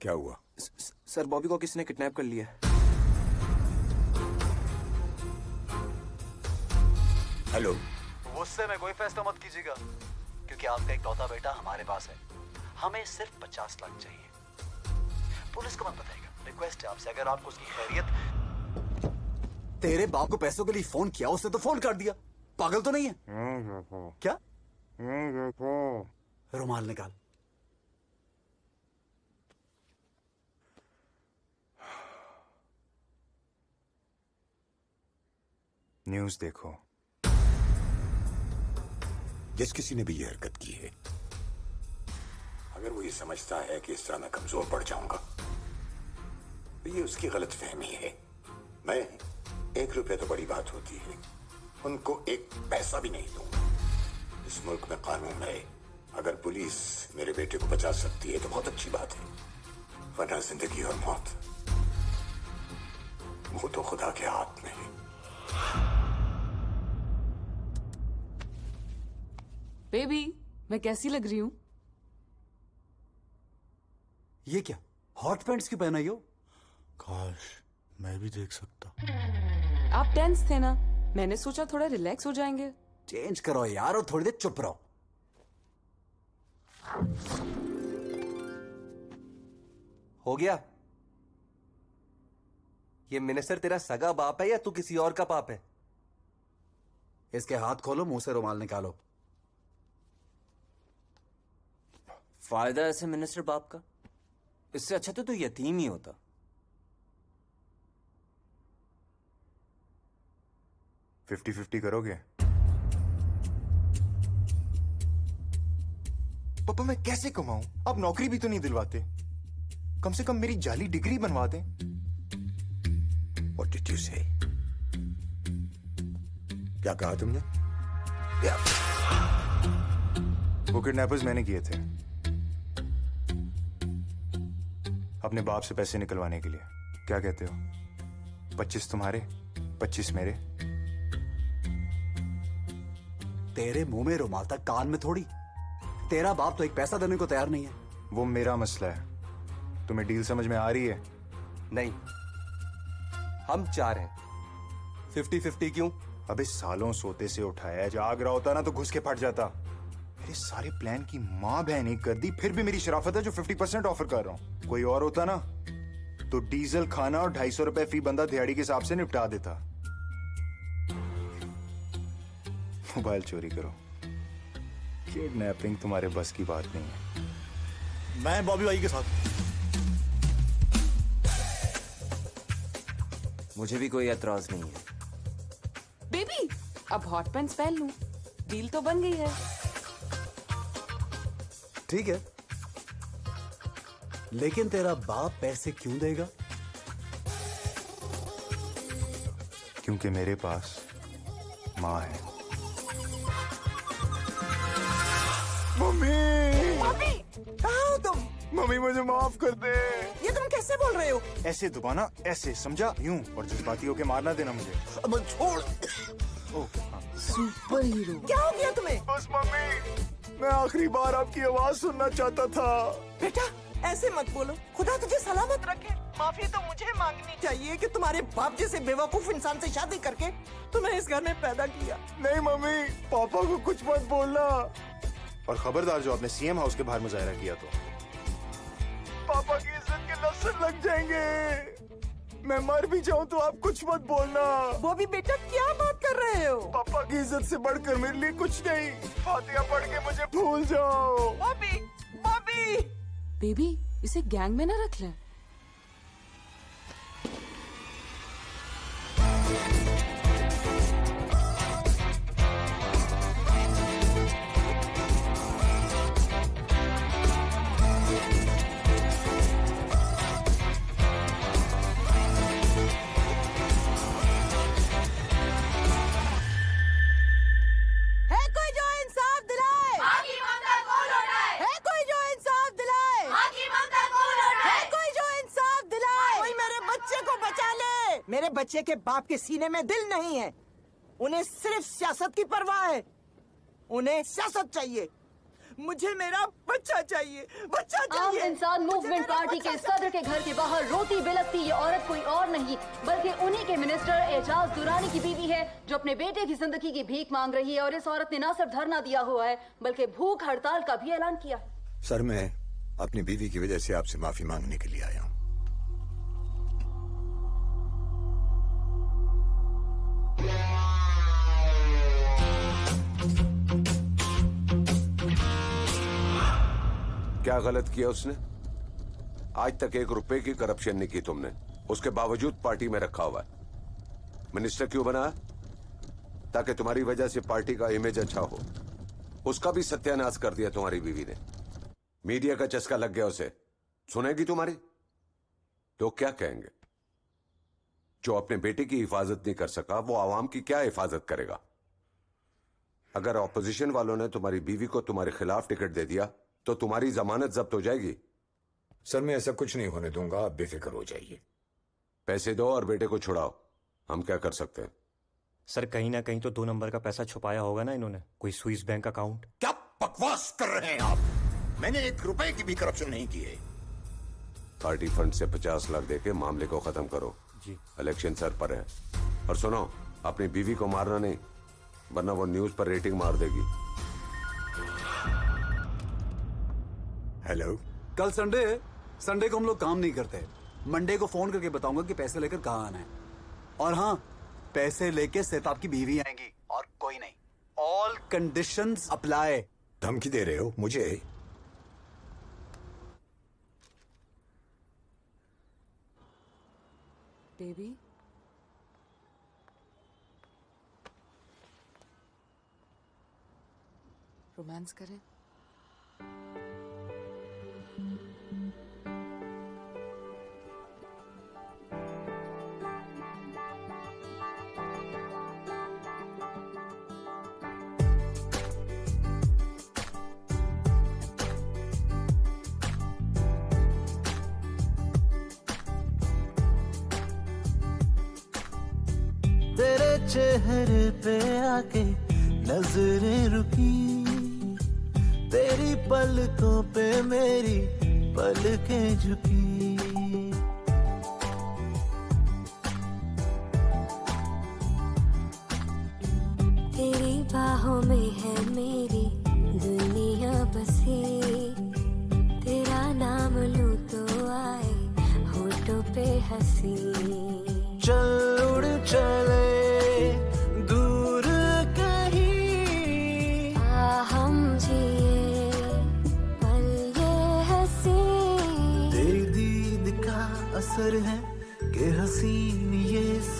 क्या हुआ? स, सर बॉबी को किसने किडनैप कर लिया? हेलो। गुस्से में कोई फैसला मत कीजिएगा क्योंकि आपका एक लौता बेटा हमारे पास है। हमें सिर्फ़ पचास लाख चाहिए। पुलिस को मत बताएगा रिक्वेस्ट है आपसे अगर आपको उसकी खैरियत तेरे बाप को पैसों के लिए फ़ोन किया उसने तो फ़ोन कर दिया। पागल तो नहीं है? क्या? रुमाल निकाल। न्यूज़ देखो। जिस किसी ने भी ये हरकत की है अगर वो ये समझता है कि इस तरह मैं कमज़ोर पड़ जाऊँगा। ये उसकी गलत फहमी है। मैं एक रुपया तो बड़ी बात होती है। उनको एक पैसा भी नहीं दूँगा। इस मुल्क में कानून है। अगर पुलिस मेरे बेटे को बचा सकती है तो बहुत अच्छी बात है। वरना ज़िंदगी और मौत वो तो खुदा के हाथ में है। बेबी मैं कैसी लग रही हूँ? ये क्या? हॉट पैंट्स क्यों पहनाई हो? काश मैं भी देख सकता। आप टेंस थे ना? मैंने सोचा थोड़ा रिलैक्स हो जाएँगे। चेंज करो यार और थोड़ी देर चुप रहो। हो गया। ये मिनिस्टर तेरा सगा बाप है या तू किसी और का पाप है? इसके हाथ खोलो मुँह से रुमाल निकालो। फ़ायदा ऐसे मिनिस्टर बाप का? इससे अच्छा तो तू यतीम ही होता। फिफ्टी फिफ्टी करोगे? पापा, मैं कैसे कमाऊं? आप नौकरी भी तो नहीं दिलवाते। कम से कम मेरी जाली डिग्री बनवा दें। What did you? क्या कहा तुमने? वो किडनैपर्स मैंने किए थे। अपने बाप से पैसे निकलवाने के लिए। क्या कहते हो? पच्चीस तुम्हारे, पच्चीस मेरे। तेरे मुँह में रुमाल था कान में थोड़ी। तेरा बाप तो एक पैसा देने को तैयार नहीं है। वो मेरा मसला है। तुम्हें डील समझ में आ रही है? नहीं। हम चार हैं। फिफ्टी फिफ्टी क्यों? अबे सालों सोते से उठाया जाग रहा होता ना तो घुस के फट जाता। मेरे सारे प्लान की माँ बहन एक कर दी फिर भी मेरी शराफत है जो फिफ्टी परसेंट ऑफ़र कर रहा हूँ। कोई और होता ना तो डीजल खाना और ढाई सौ रुपए फ़ी बंदा दिहाड़ी के हिसाब से निपटा देता। मोबाइल चोरी करो। किडनैपिंग तुम्हारे बस की बात नहीं है। मैं बॉबी भाई के साथ। मुझे भी कोई एतराज़ नहीं है। बेबी अब हॉट पैंट्स पहन लूँ। डील तो बन गई है। ठीक है। लेकिन तेरा बाप पैसे क्यों देगा? क्योंकि मेरे पास माँ है। मम्मी। मम्मी। कहाँ हो तुम? मम्मी मुझे माफ़ कर दे। ये तुम कैसे बोल रहे हो? ऐसे दुबाना ऐसे समझा? यूँ और जज्बाती होके मारना देना मुझे। अब छोड़। सुपर हीरो क्या हो गया तुम्हें? बस मम्मी मैं आखिरी बार आपकी आवाज़ सुनना चाहता था। बेटा ऐसे मत बोलो। खुदा तुझे सलामत रखे। माफ़ी तो मुझे मांगनी चाहिए कि तुम्हारे बाप जैसे बेवकूफ़ इंसान से शादी करके तुम्हें इस घर में पैदा किया। नहीं मम्मी पापा को कुछ मत बोलना। और खबरदार जो आपने सीएम हाउस के बाहर मुजाहरा किया तो। पापा की इज़्ज़त के लसन लग जाएँगे। मैं मर भी जाऊँ तो आप कुछ मत बोलना। वो भी बेटा क्या बात कर रहे हो? पापा की इज़्ज़त से बढ़कर मेरे लिए कुछ नहीं। फातिहा पढ़ के मुझे भूल जाओ। बॉबी बॉबी बेबी इसे गैंग में ना रख लें। बचा ले मेरे बच्चे के बाप के सीने में दिल नहीं है। उन्हें सिर्फ़ सियासत की परवाह है। उन्हें सियासत चाहिए। मुझे मेरा बच्चा चाहिए। बच्चा आम चाहिए। इंसान मूवमेंट पार्टी के सदर के घर के बाहर रोती बिलकती ये औरत कोई और नहीं बल्कि उन्हीं के मिनिस्टर एजाज दुरानी की बीवी है जो अपने बेटे की ज़िंदगी की भीख मांग रही है और इस औरत ने न सिर्फ़ धरना दिया हुआ है बल्कि भूख हड़ताल का भी ऐलान किया। है सर मैं अपनी बीवी की वजह से आपसे माफ़ी मांगने के लिए आया हूँ। क्या गलत किया उसने? आज तक एक रुपए की करप्शन नहीं की तुमने। उसके बावजूद पार्टी में रखा हुआ है। मिनिस्टर क्यों बना? ताकि तुम्हारी वजह से पार्टी का इमेज अच्छा हो। उसका भी सत्यानाश कर दिया तुम्हारी बीवी ने। मीडिया का चस्का लग गया उसे। सुनेगी तुम्हारी? तो क्या कहेंगे? जो अपने बेटे की हिफाजत नहीं कर सका वो आवाम की क्या हिफाजत करेगा? अगर ऑपोजिशन वालों ने तुम्हारी बीवी को तुम्हारे खिलाफ टिकट दे दिया तो तुम्हारी जमानत जब्त हो जाएगी। सर मैं ऐसा कुछ नहीं होने दूँगा आप बेफिक्र हो जाइए। पैसे दो और बेटे को छुड़ाओ। हम क्या कर सकते हैं? सर कहीं ना कहीं तो दो नंबर का पैसा छुपाया होगा ना इन्होंने कोई स्विस बैंक अकाउंट क्या बकवास कर रहे हैं आप? मैंने एक रुपए की भी करप्शन नहीं की है। पार्टी फंड से पचास लाख देके मामले को खत्म करो। जी। इलेक्शन सर पर है। और सुनो अपनी बीवी को मारना नहीं वरना वो न्यूज़ पर रेटिंग मार देगी। हेलो कल संडे है संडे को हम लोग काम नहीं करते। मंडे को फ़ोन करके बताऊँगा कि पैसे लेकर कहाँ आना है। और हाँ पैसे लेके सेताब की बीवी आएँगी और कोई नहीं। ऑल कंडीशंस अप्लाई धमकी दे रहे हो? मुझे? बेबी रोमांस करें। चेहरे पे आके नज़रें रुकी। तेरी पलकों पे मेरी पलकें झुकी।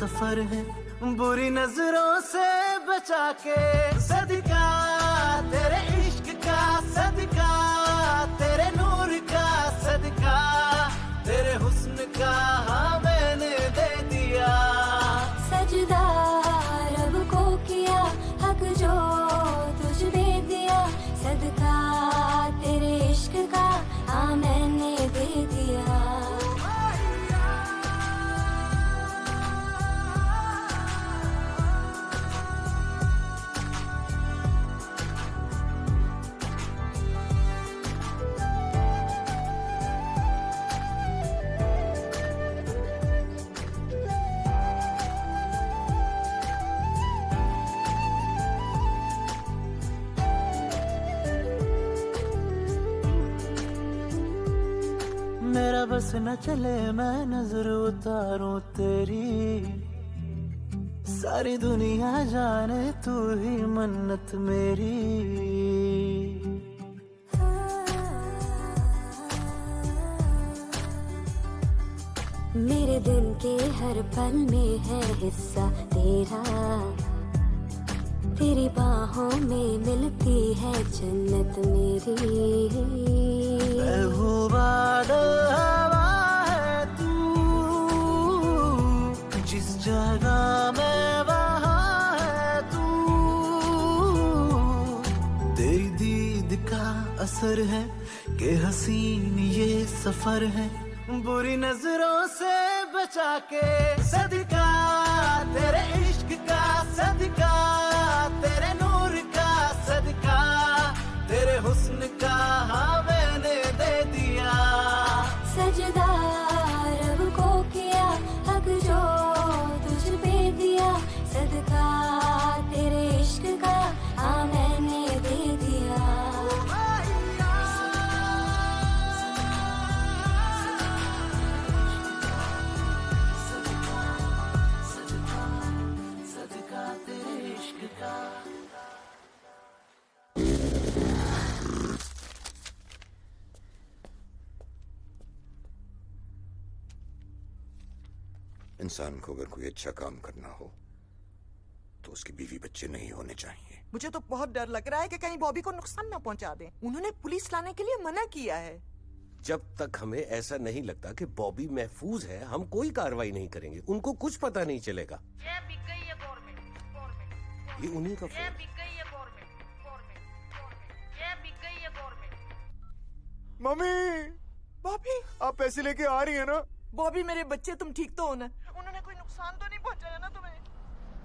सफ़र है बुरी नज़रों से बचा के। चले मैं नज़र उतारूं तेरी। सारी दुनिया जाने तू ही मन्नत मेरी। मेरे दिन के हर पल में है हिस्सा तेरा। तेरी बाहों में मिलती है जन्नत मेरी। महबूबा दो जगह में है तू। तेरी दीद का असर है कि हसीन ये सफ़र है। बुरी नज़रों से बचा के सदका, तेरे इश्क का सदका, तेरे नूर का सदका, तेरे हुस्न का हाँ मैंने दे दिया। सजदा इंसान को अगर कोई अच्छा काम करना हो तो उसकी बीवी बच्चे नहीं होने चाहिए। मुझे तो बहुत डर लग रहा है कि कहीं बॉबी को नुकसान ना पहुँचा दें। उन्होंने पुलिस लाने के लिए मना किया है। जब तक हमें ऐसा नहीं लगता कि बॉबी महफूज है हम कोई कार्रवाई नहीं करेंगे। उनको कुछ पता नहीं चलेगा। ये उन्हीं का फ़ोन मम्मी! बॉबी? आप पैसे लेके आ रही है ना? बॉबी मेरे बच्चे तुम ठीक तो हो ना? उन्होंने कोई नुकसान तो नहीं पहुँचाया ना तुम्हें?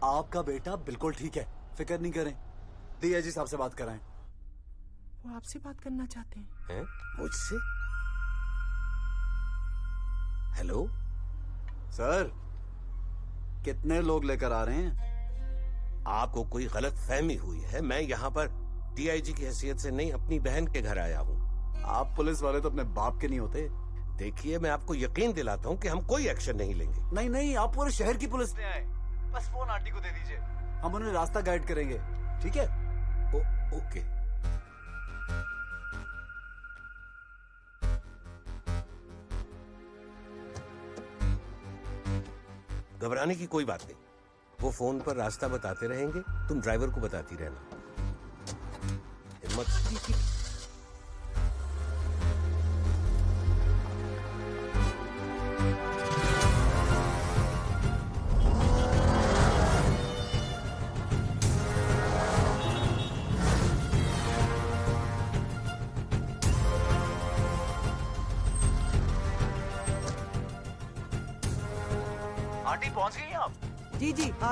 आपका बेटा बिल्कुल ठीक है। फ़िक्र नहीं करें। डीआईजी साहब से बात कराएँ। वो आपसे बात करना चाहते हैं। हैं? मुझसे? हेलो? सर कितने लोग लेकर आ रहे हैं? आपको कोई गलत फहमी हुई है? मैं यहाँ पर डीआईजी की हैसियत से नहीं अपनी बहन के घर आया हूँ। आप पुलिस वाले तो अपने बाप के नहीं होते। देखिए मैं आपको यकीन दिलाता हूँ कि हम कोई एक्शन नहीं लेंगे। नहीं नहीं आप पूरे शहर की पुलिस ले आए। बस फ़ोन आंटी को दे दीजिए। हम उन्हें रास्ता गाइड करेंगे। ठीक है? Oh, okay. घबराने की कोई बात नहीं। वो फ़ोन पर रास्ता बताते रहेंगे तुम ड्राइवर को बताती रहना। हिम्मत।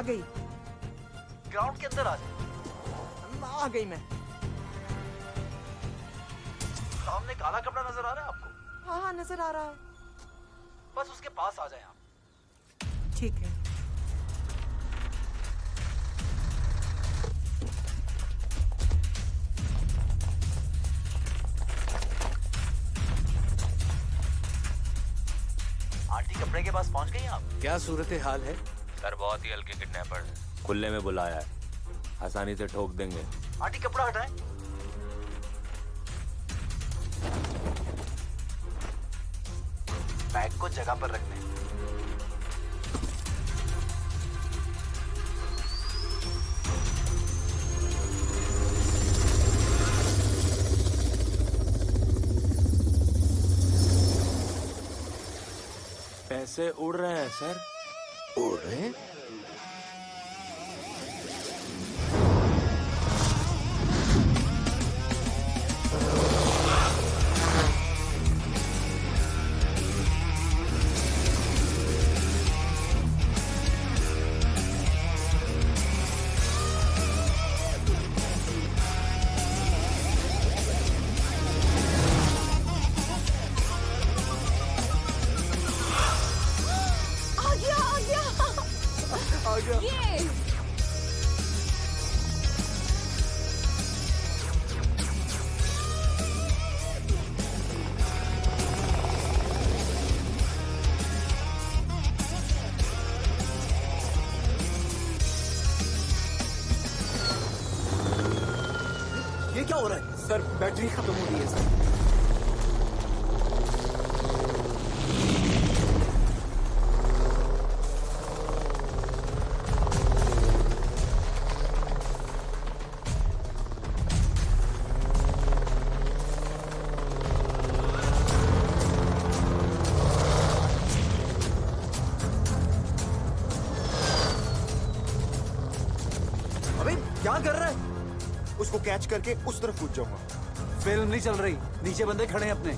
गई। ग्राउंड के अंदर आ जाए। आ गई मैं। सामने काला कपड़ा नज़र आ रहा है आपको? हाँ हाँ नज़र आ रहा। है बस उसके पास आ जाए आप। ठीक है। आंटी कपड़े के पास पहुँच गई आप? क्या सूरत हाल है? सर बहुत ही हल्के किडनैपर है। खुले में बुलाया है। आसानी से ठोक देंगे। आंटी कपड़ा हटाए। बैग को जगह पर रखने। पैसे उड़ रहे हैं सर। उड़ रहे रही है सर क्या कर रहा है? उसको कैच करके उस तरफ़ पूछ जाऊँगा। फ़िल्म नहीं चल रही। नीचे बंदे खड़े हैं अपने।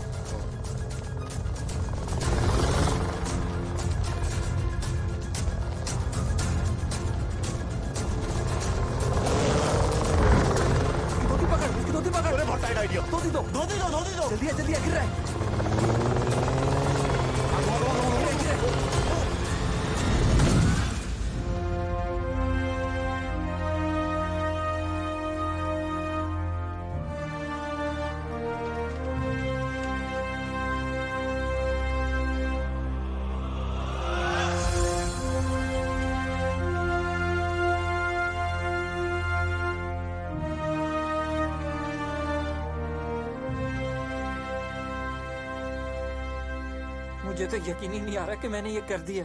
यकीन ही नहीं आ रहा कि मैंने ये कर दिया।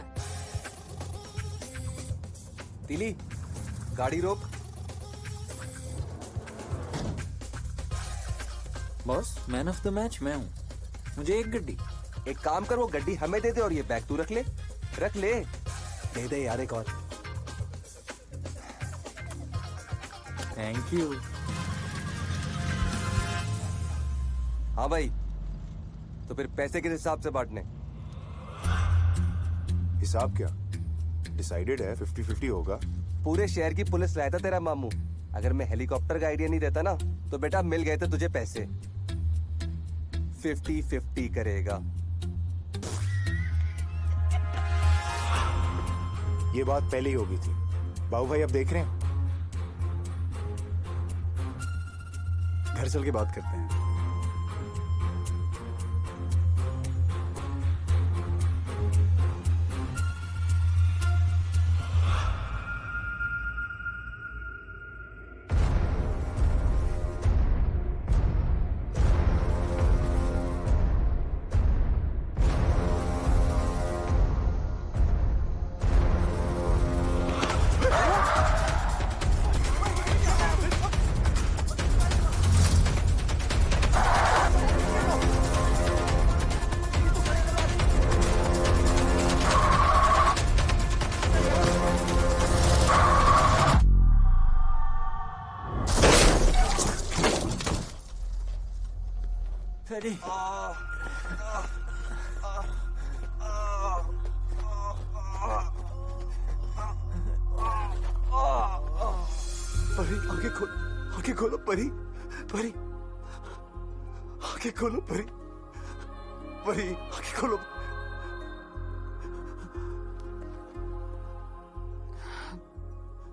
तिली गाड़ी रोक। Boss man of the match मैं हूँ। मुझे एक गड्डी। एक काम कर वो गड्डी हमें दे दे और ये बैग तू रख ले। रख ले। दे दे यार एक और। थैंक यू हाँ भाई। तो फिर पैसे किस हिसाब से बांटने? हिसाब क्या? डिसाइडेड है फिफ्टी फिफ्टी होगा। पूरे शहर की पुलिस लाया था तेरा मामू। अगर मैं हेलीकॉप्टर का आइडिया नहीं देता ना तो बेटा मिल गए थे तुझे पैसे। फिफ्टी फिफ्टी करेगा। ये बात पहले ही होगी थी। बाबू भाई अब देख रहे हैं? घर चल के बात करते हैं। Teddy. परी आँखें खोल आँखें खोलो परी परी आँखें खोलो परी परी आँखें खोलो।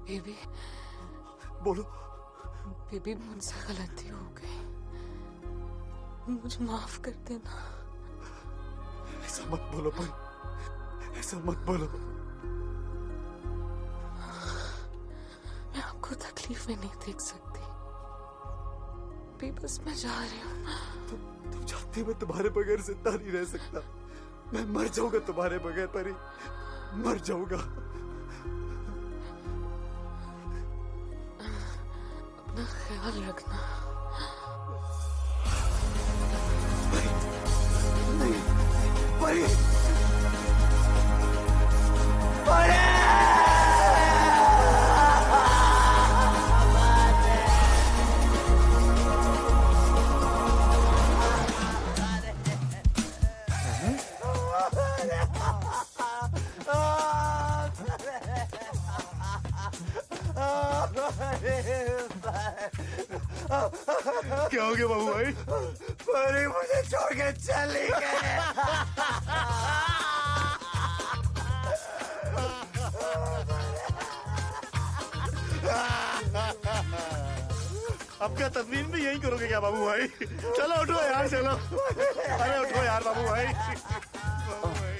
बेबी बोलो। बेबी मुझसे गलती हो गई। मुझे माफ़ कर देना। ऐसा मत बोलो परी ऐसा मत बोलो। मैं आपको तकलीफ़ में नहीं देख सकती। भी बस मैं जा रही हूँ। तुम जानती हो मैं तुम्हारे बगैर ज़िंदा नहीं रह सकता। मैं मर जाऊँगा तुम्हारे बगैर परी। मर जाऊँगा। अपना ख्याल रखना। परी क्या हो गया बाबू भाई? परी मुझे छोड़ के चली अब क्या तस्वीर भी यही करोगे क्या बाबू भाई? चलो उठो यार चलो। अरे उठो यार बाबू भाई। बाबू भाई।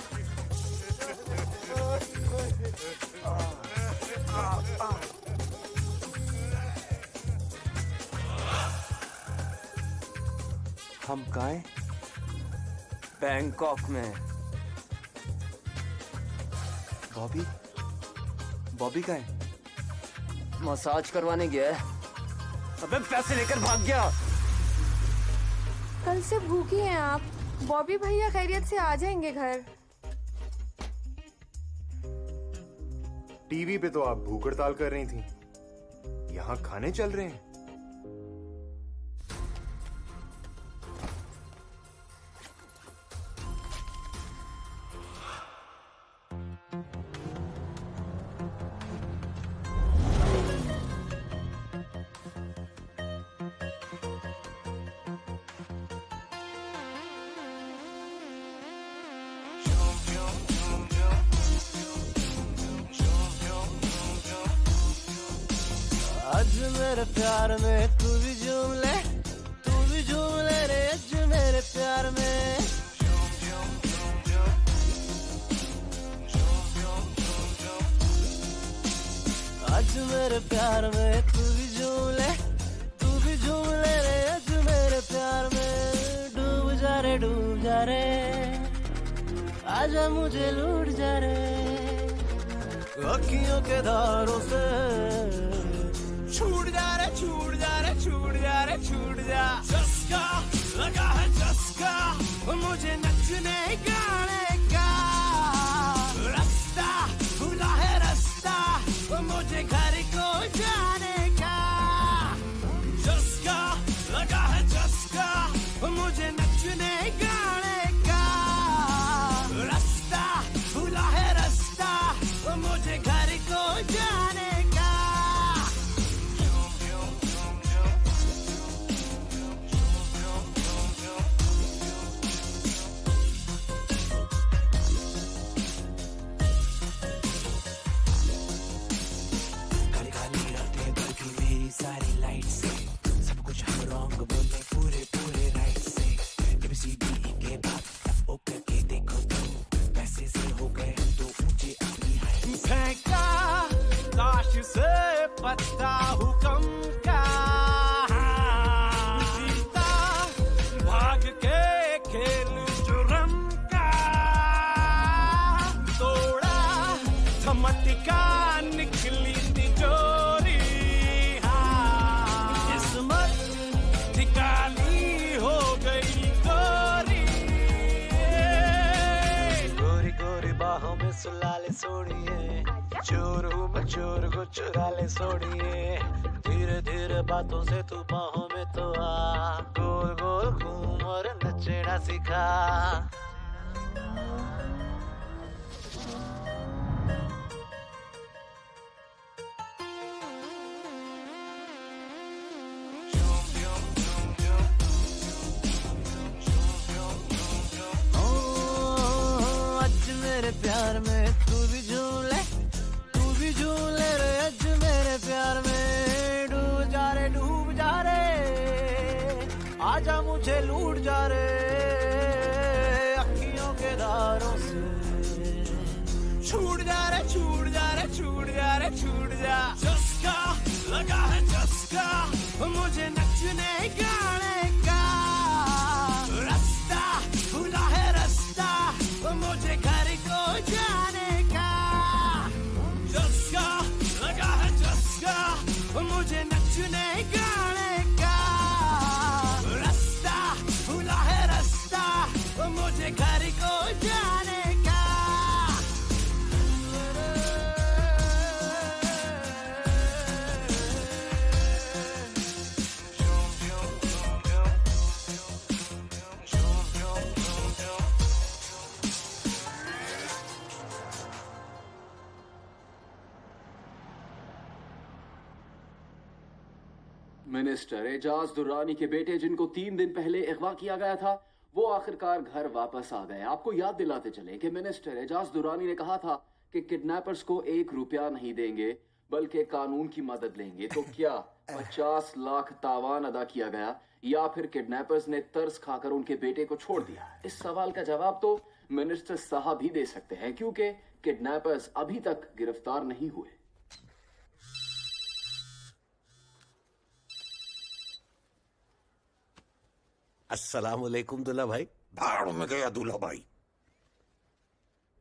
हम कहा बैंकॉक में। बॉबी? बॉबी का है? मसाज करवाने गया है। अबे पैसे लेकर भाग गया। कल से भूखी हैं आप। बॉबी भैया खैरियत से आ जाएँगे घर। टीवी पे तो आप भूख हड़ताल कर रही थी। यहाँ खाने चल रहे हैं। में, तू भी झूम ले, तू भी झूम ले रे आज मेरे प्यार में। आज मेरे प्यार में, तू भी झूम ले, तू भी झूम ले रे आज मेरे प्यार में। डूब जा रे, डूब जा रे, आजा मुझे लूट जा रे। अखियों के धारों से रे छूट जा रे छूट जा रे छूट जा। चस्का, लगा है चस्का। मुझे नचने गाने। मिनिस्टर एजाज दुर्रानी के बेटे, जिनको तीन दिन पहले अगवा किया गया था, वो आखिरकार घर वापस आ गए। आपको याद दिलाते चले कि मिनिस्टर एजाज दुर्रानी ने कहा था कि किडनैपर्स को एक रुपया नहीं देंगे, बल्कि कानून की मदद लेंगे। तो क्या पचास लाख तावान अदा किया गया, या फिर किडनैपर्स ने तरस खाकर उनके बेटे को छोड़ दिया? इस सवाल का जवाब तो मिनिस्टर साहब ही दे सकते हैं, क्योंकि किडनैपर्स अभी तक गिरफ़्तार नहीं हुए। अस्सलाम वालेकुम दुल्ला भाई। भाड़ में गया दूल्हा भाई।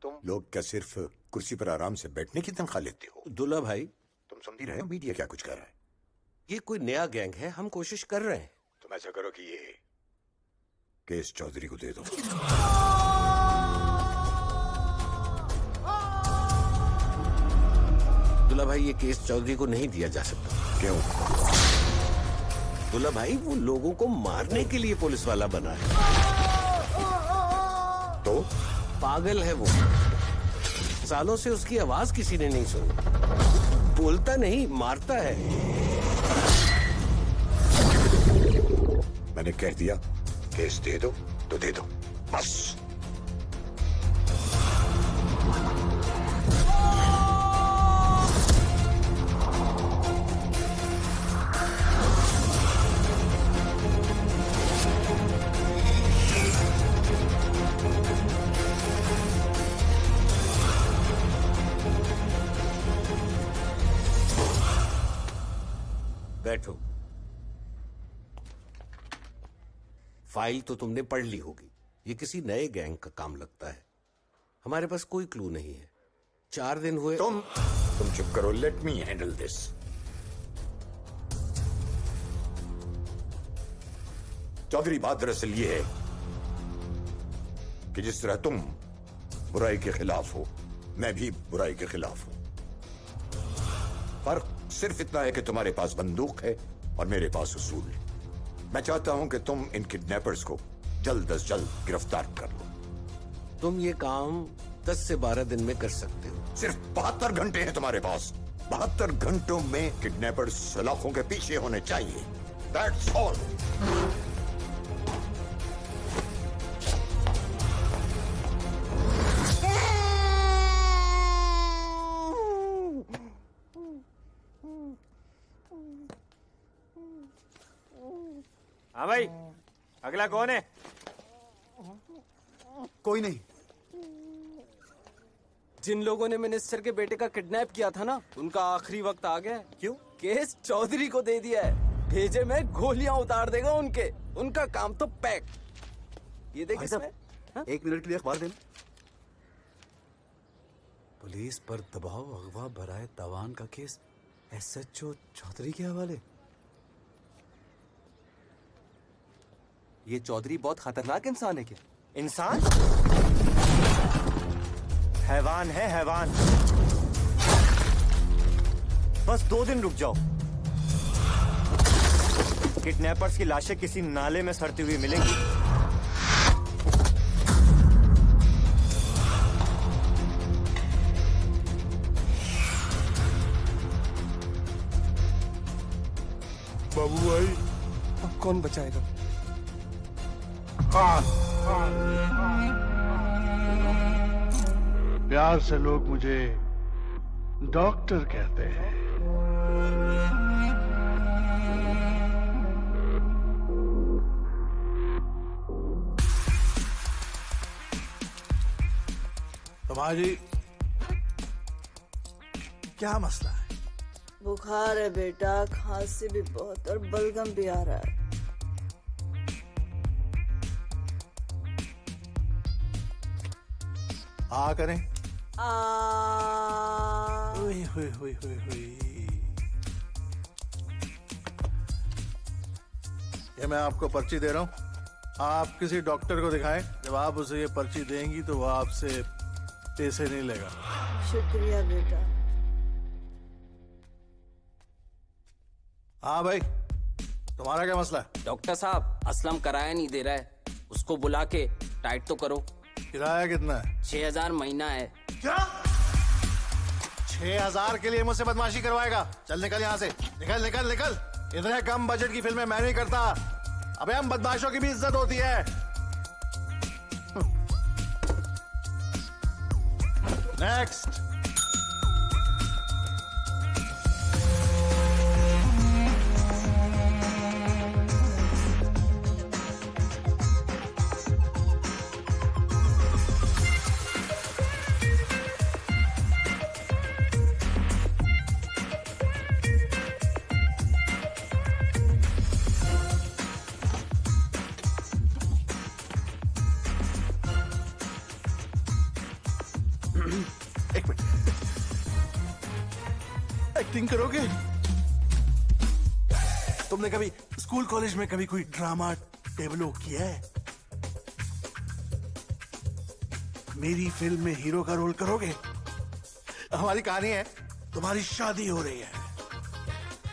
तुम लोग क्या सिर्फ़ कुर्सी पर आराम से बैठने की तनख्वाह लेते हो? दुल्ला भाई। तुम समझी रहे हो मीडिया क्या कुछ कर रहा है? ये कोई नया गैंग है हम कोशिश कर रहे हैं। तुम ऐसा करो कि ये केस चौधरी को दे दो। दुल्ला भाई ये केस चौधरी को नहीं दिया जा सकता। क्यों? दुल्ला भाई, वो लोगों को मारने के लिए पुलिस वाला बना है। तो पागल है वो। सालों से उसकी आवाज़ किसी ने नहीं सुनी। बोलता नहीं, मारता है। मैंने कह दिया, केस दे दो तो दे दो। बस। फ़ाइल तो तुमने पढ़ ली होगी। ये किसी नए गैंग का काम लगता है। हमारे पास कोई क्लू नहीं है। चार दिन हुए तुम तुम चुप करो let me handle this Chaudhary बात दरअसल ये है कि जिस तरह तुम बुराई के खिलाफ हो, मैं भी बुराई के खिलाफ हूँ। फ़र्क सिर्फ़ इतना है कि तुम्हारे पास बंदूक है और मेरे पास उसूल। मैं चाहता हूँ कि तुम इन किडनैपर्स को जल्द अज जल्द गिरफ़्तार कर लो। तुम ये काम दस से बारह दिन में कर सकते हो। सिर्फ़ बहत्तर घंटे हैं तुम्हारे पास। बहत्तर घंटों में किडनैपर्स सलाखों के पीछे होने चाहिए। दैट्स ऑल हाँ भाई अगला कौन है? कोई नहीं। जिन लोगों ने मिनिस्टर के बेटे का किडनैप किया था ना उनका आखिरी वक्त आ गया है। क्यों? केस चौधरी को दे दिया है। भेजे में गोलियाँ उतार देगा उनके। उनका काम तो पैक। ये देख इसमें एक मिनट के लिए अखबार देना। पुलिस पर दबाव अगवा बराए तवान का केस। एसएचओ चौधरी के हवाले। ये चौधरी बहुत खतरनाक इंसान है क्या? इंसान? हैवान है हैवान। बस दो दिन रुक जाओ। किडनैपर्स की लाशें किसी नाले में सड़ती हुई मिलेंगी। बाबू भाई। अब कौन बचाएगा? प्यार से लोग मुझे डॉक्टर कहते हैं। तो भाजी क्या मसला है? बुखार है बेटा खांसी भी बहुत और बलगम भी आ रहा है। आ करें। आ... हुई हुई हुई हुई हुई ये मैं आपको पर्ची दे रहा हूँ। आप किसी डॉक्टर को दिखाएँ। जब आप उसे ये पर्ची देंगी तो वो आपसे पैसे नहीं लेगा। शुक्रिया बेटा। हाँ भाई तुम्हारा क्या मसला है? डॉक्टर साहब असलम कराया नहीं दे रहा है। उसको बुला के टाइट तो करो। किराया कितना है? छह हज़ार महीना है। क्या? छह हज़ार के लिए मुझसे बदमाशी करवाएगा। चल निकल यहाँ से। निकल निकल निकल। इतने कम बजट की फ़िल्में मैं नहीं करता। अबे हम बदमाशों की भी इज़्ज़त होती है। नेक्स्ट तुमने कभी स्कूल कॉलेज में कभी कोई ड्रामा डेवलो किया है? मेरी फ़िल्म में हीरो का रोल करोगे? हमारी कहानी है। तुम्हारी शादी हो रही है।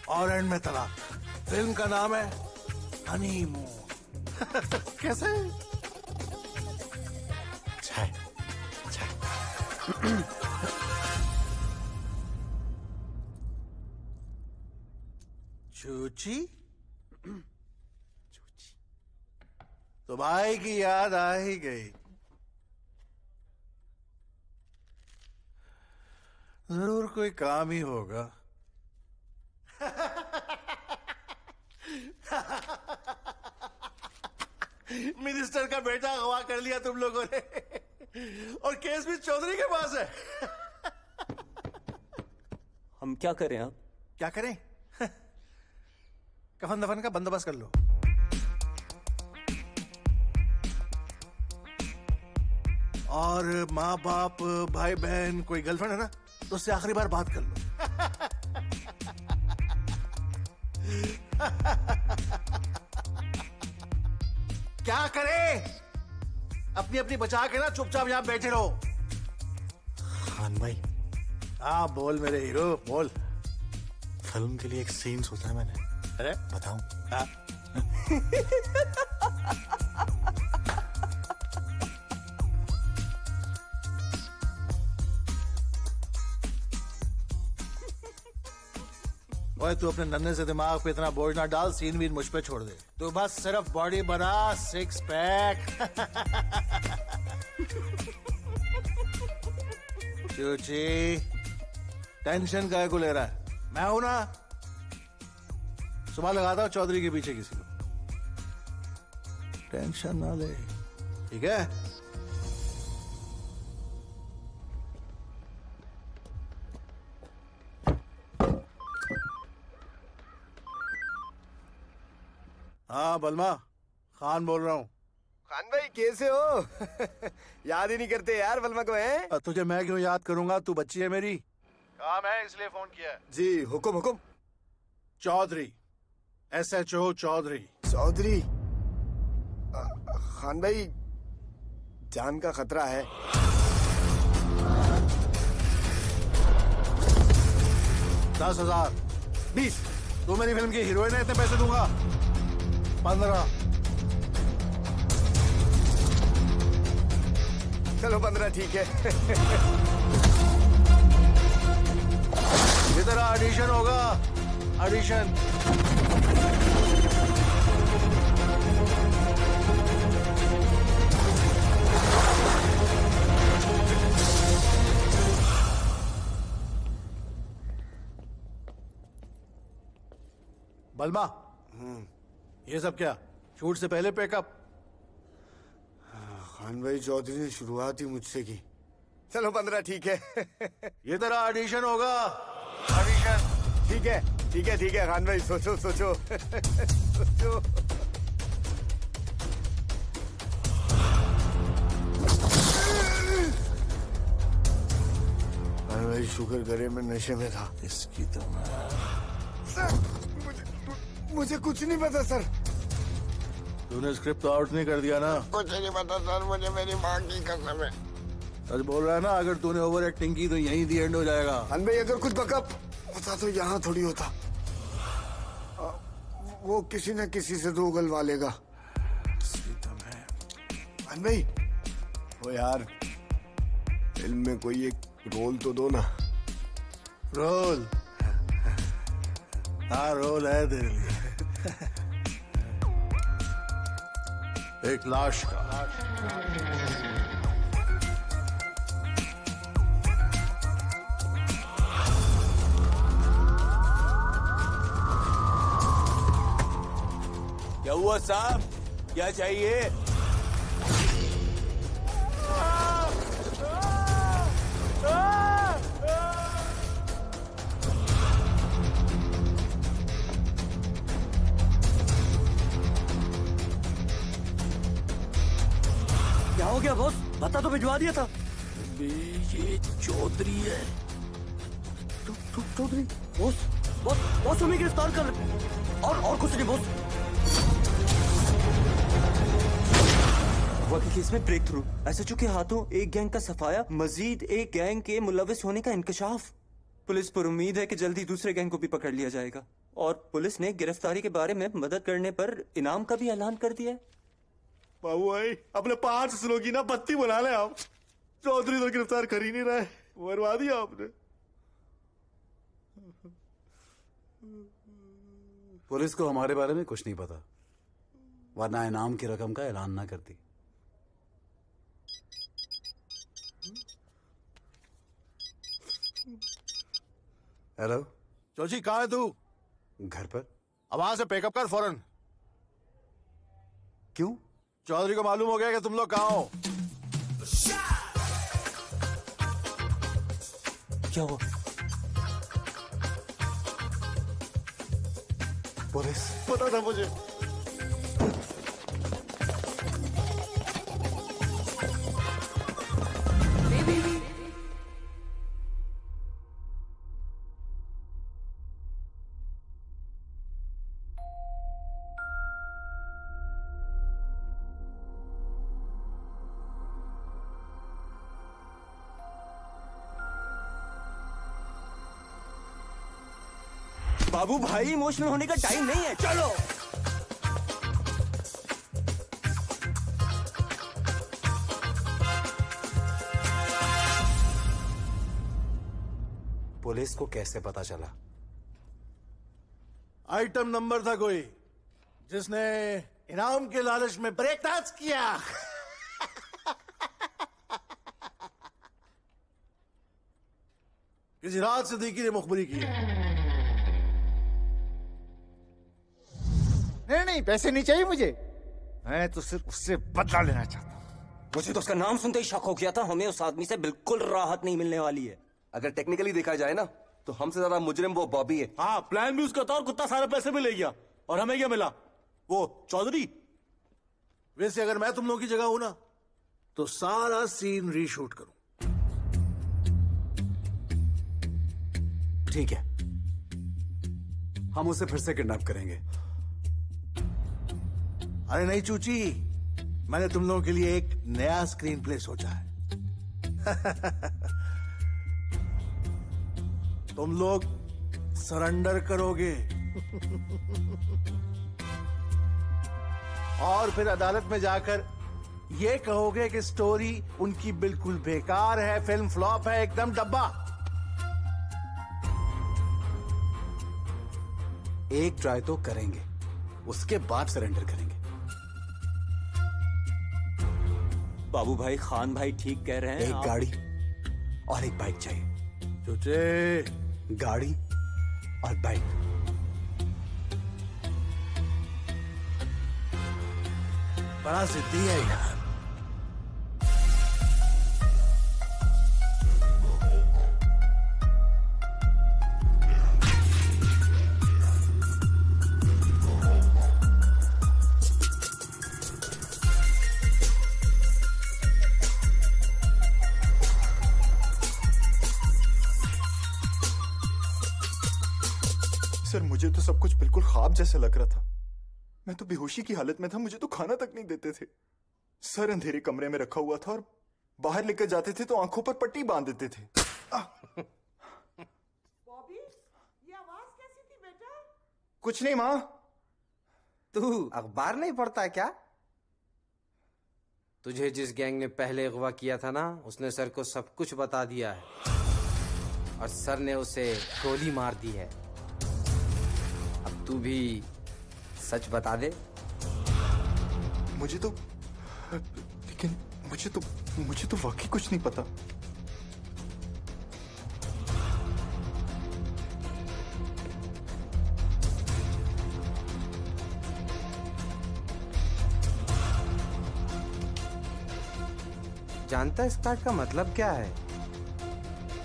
और एंड में तलाक। फ़िल्म का नाम है हनी हनीमून कैसे छाए चूची चूची? तो भाई की याद आ ही गई। ज़रूर कोई काम ही होगा। मिनिस्टर का बेटा अगवा कर लिया तुम लोगों ने। और केस भी चौधरी के पास है। हम क्या करें आप क्या करें? कफन दफन का बंदोबस्त कर लो। और माँ बाप भाई बहन कोई गर्लफ्रेंड है ना तो उससे आखिरी बार बात कर लो। क्या करे? अपनी अपनी बचा के ना चुपचाप यहाँ बैठे रहो। खान भाई। हाँ बोल मेरे हीरो बोल। फ़िल्म के लिए एक सीन सोचा है मैंने। अरे, बताऊँ? हाँ। ओए, तू अपने नन्हे से दिमाग पे इतना बोझ ना डाल सीन वीन मुझ पे छोड़ दे। तू बस सिर्फ़ बॉडी बना सिक्स पैक चूची टेंशन काय को ले रहा है? मैं हूँ ना सुबह लगाता हूँ चौधरी के पीछे किसी को। टेंशन ना ले। ठीक है? हाँ बलमा खान बोल रहा हूँ। खान भाई कैसे हो? याद ही नहीं करते यार बलमा को हैं? तुझे मैं क्यों याद करूँगा? तू बच्ची है मेरी। काम है इसलिए फ़ोन किया है। जी हुकुम हुकुम। Chaudhary. S H O Chaudhary Chaudhary Khan भाई जान का खतरा है दस हज़ार। बीस। तू मेरी फ़िल्म की हीरोइन है इतने पैसे दूँगा। पंद्रह। चलो पंद्रह ठीक है। तेरा ऑडिशन होगा। ऑडिशन बलमा। ये सब क्या? शूट से पहले पैकअप? खान भाई चौधरी ने शुरुआत ही मुझसे की। चलो पंद्रह ठीक है। ये तेरा ऑडिशन होगा। ऑडिशन ठीक है ठीक है ठीक है खान भाई सोचो सोचो। सोचो। खान भाई शुक्र करे मैं नशे में था। इसकी तो सर! मुझे कुछ नहीं पता सर। तूने स्क्रिप्ट तो आउट नहीं कर दिया ना? कुछ नहीं पता सर। मुझे मेरी माँ की कसम है। सच बोल रहा है ना अगर तूने ओवर एक्टिंग की तो यहीं दी एंड हो जाएगा। भाई अगर कुछ बकअप होता तो यहाँ थोड़ी होता। आ, वो किसी न किसी से तो उगलवा लेगा। भाई। वो यार फ़िल्म में कोई एक रोल तो दो ना। रोल हाँ रोल है तेरे लिए। एक लाश का। क्या हुआ साहब? क्या चाहिए? क्या हो गया बॉस बता तो भिजवा दिया था। ये चौधरी है। चौधरी बॉस बॉस बॉस हमें गिरफ़्तार कर और और कुछ नहीं बॉस हुआ केस में ब्रेक थ्रू एसएचओ के हाथों एक गैंग का सफाया मजीद एक गैंग के मुलविस होने का इंकशाफ। पुलिस पर उम्मीद है कि जल्दी दूसरे गैंग को भी पकड़ लिया जाएगा। और पुलिस ने गिरफ्तारी के बारे में मदद करने पर इनाम का भी ऐलान कर दिया है। बाबू भाई अपने पाँच सुनो की ना बत्ती बना ले आप। चौधरी तो गिरफ़्तार कर ही नहीं रहे मरवा दिया आपने। पुलिस को हमारे बारे में कुछ नहीं पता वरना इनाम की रकम का ऐलान ना करती। हेलो? चोची कहाँ है तू? घर पर। अब वहाँ से पैकअप कर फ़ौरन। क्यों? चौधरी को मालूम हो गया कि तुम लोग कहा हो। क्या हुआ? पुलिस। पता था मुझे। बाबू भाई, इमोशनल होने का टाइम नहीं है। चलो। पुलिस को कैसे पता चला? आइटम नंबर था कोई, जिसने इनाम के लालच में ब्रेक किया। किसी रात सिद्दीकी ने मुखबरी की नहीं पैसे नहीं चाहिए मुझे। मैं तो सिर्फ़ उससे बदला लेना चाहता हूँ। मुझे तो उसका नाम सुनते ही शक हो गया था हमें उस आदमी से बिल्कुल राहत नहीं मिलने वाली है। अगर टेक्निकली देखा जाए ना तो हमसे ज़्यादा मुजरिम वो बॉबी है। हाँ प्लान भी उसका था और कुत्ता सारे पैसे भी ले गया और हमें क्या मिला? वो चौधरी? वैसे अगर मैं तुम लोगों की जगह हूँ ना तो सारा सीन रीशूट करूँ। ठीक है। हम उसे फिर से किडनैप करेंगे। अरे नहीं, चूची। मैंने तुम लोगों के लिए एक नया स्क्रीन प्ले सोचा है। तुम लोग सरेंडर करोगे। और फिर अदालत में जाकर ये कहोगे कि स्टोरी उनकी बिल्कुल बेकार है फ़िल्म फ्लॉप है, एकदम डब्बा। एक ट्राई तो करेंगे, उसके बाद सरेंडर करेंगे। बाबू भाई खान भाई ठीक कह रहे हैं? एक आप- गाड़ी और एक बाइक चाहिए। चुचे गाड़ी और बाइक। बड़ा जिद्दी है यार। जैसा लग रहा था। मैं तो बेहोशी की हालत में था मुझे तो खाना तक नहीं देते थे। सर अंधेरे कमरे में रखा हुआ था और बाहर लेकर जाते थे तो आँखों पर पट्टी बाँध देते थे। कुछ नहीं माँ। तू अखबार नहीं पढ़ता है क्या? तुझे जिस गैंग ने पहले अगवा किया था ना उसने सर को सब कुछ बता दिया है। और सर ने उसे गोली मार दी है। तू भी सच बता दे। मुझे तो लेकिन मुझे तो मुझे तो वाकई कुछ नहीं पता। जानता है इस कार्ड का मतलब क्या है?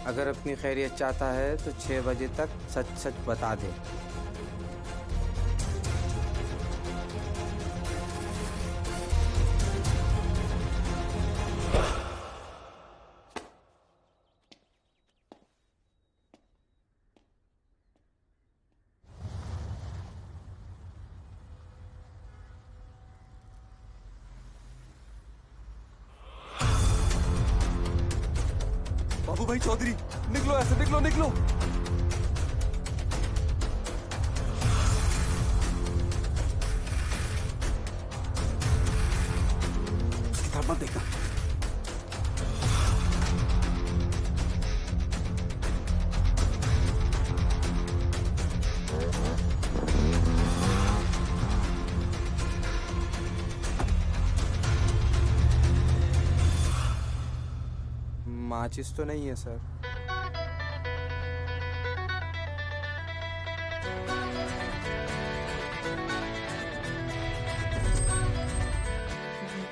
अगर अपनी खैरियत चाहता है तो छह बजे तक सच सच बता दे। भाई चौधरी। निकलो ऐसे निकलो निकलो। माचिस तो नहीं है सर।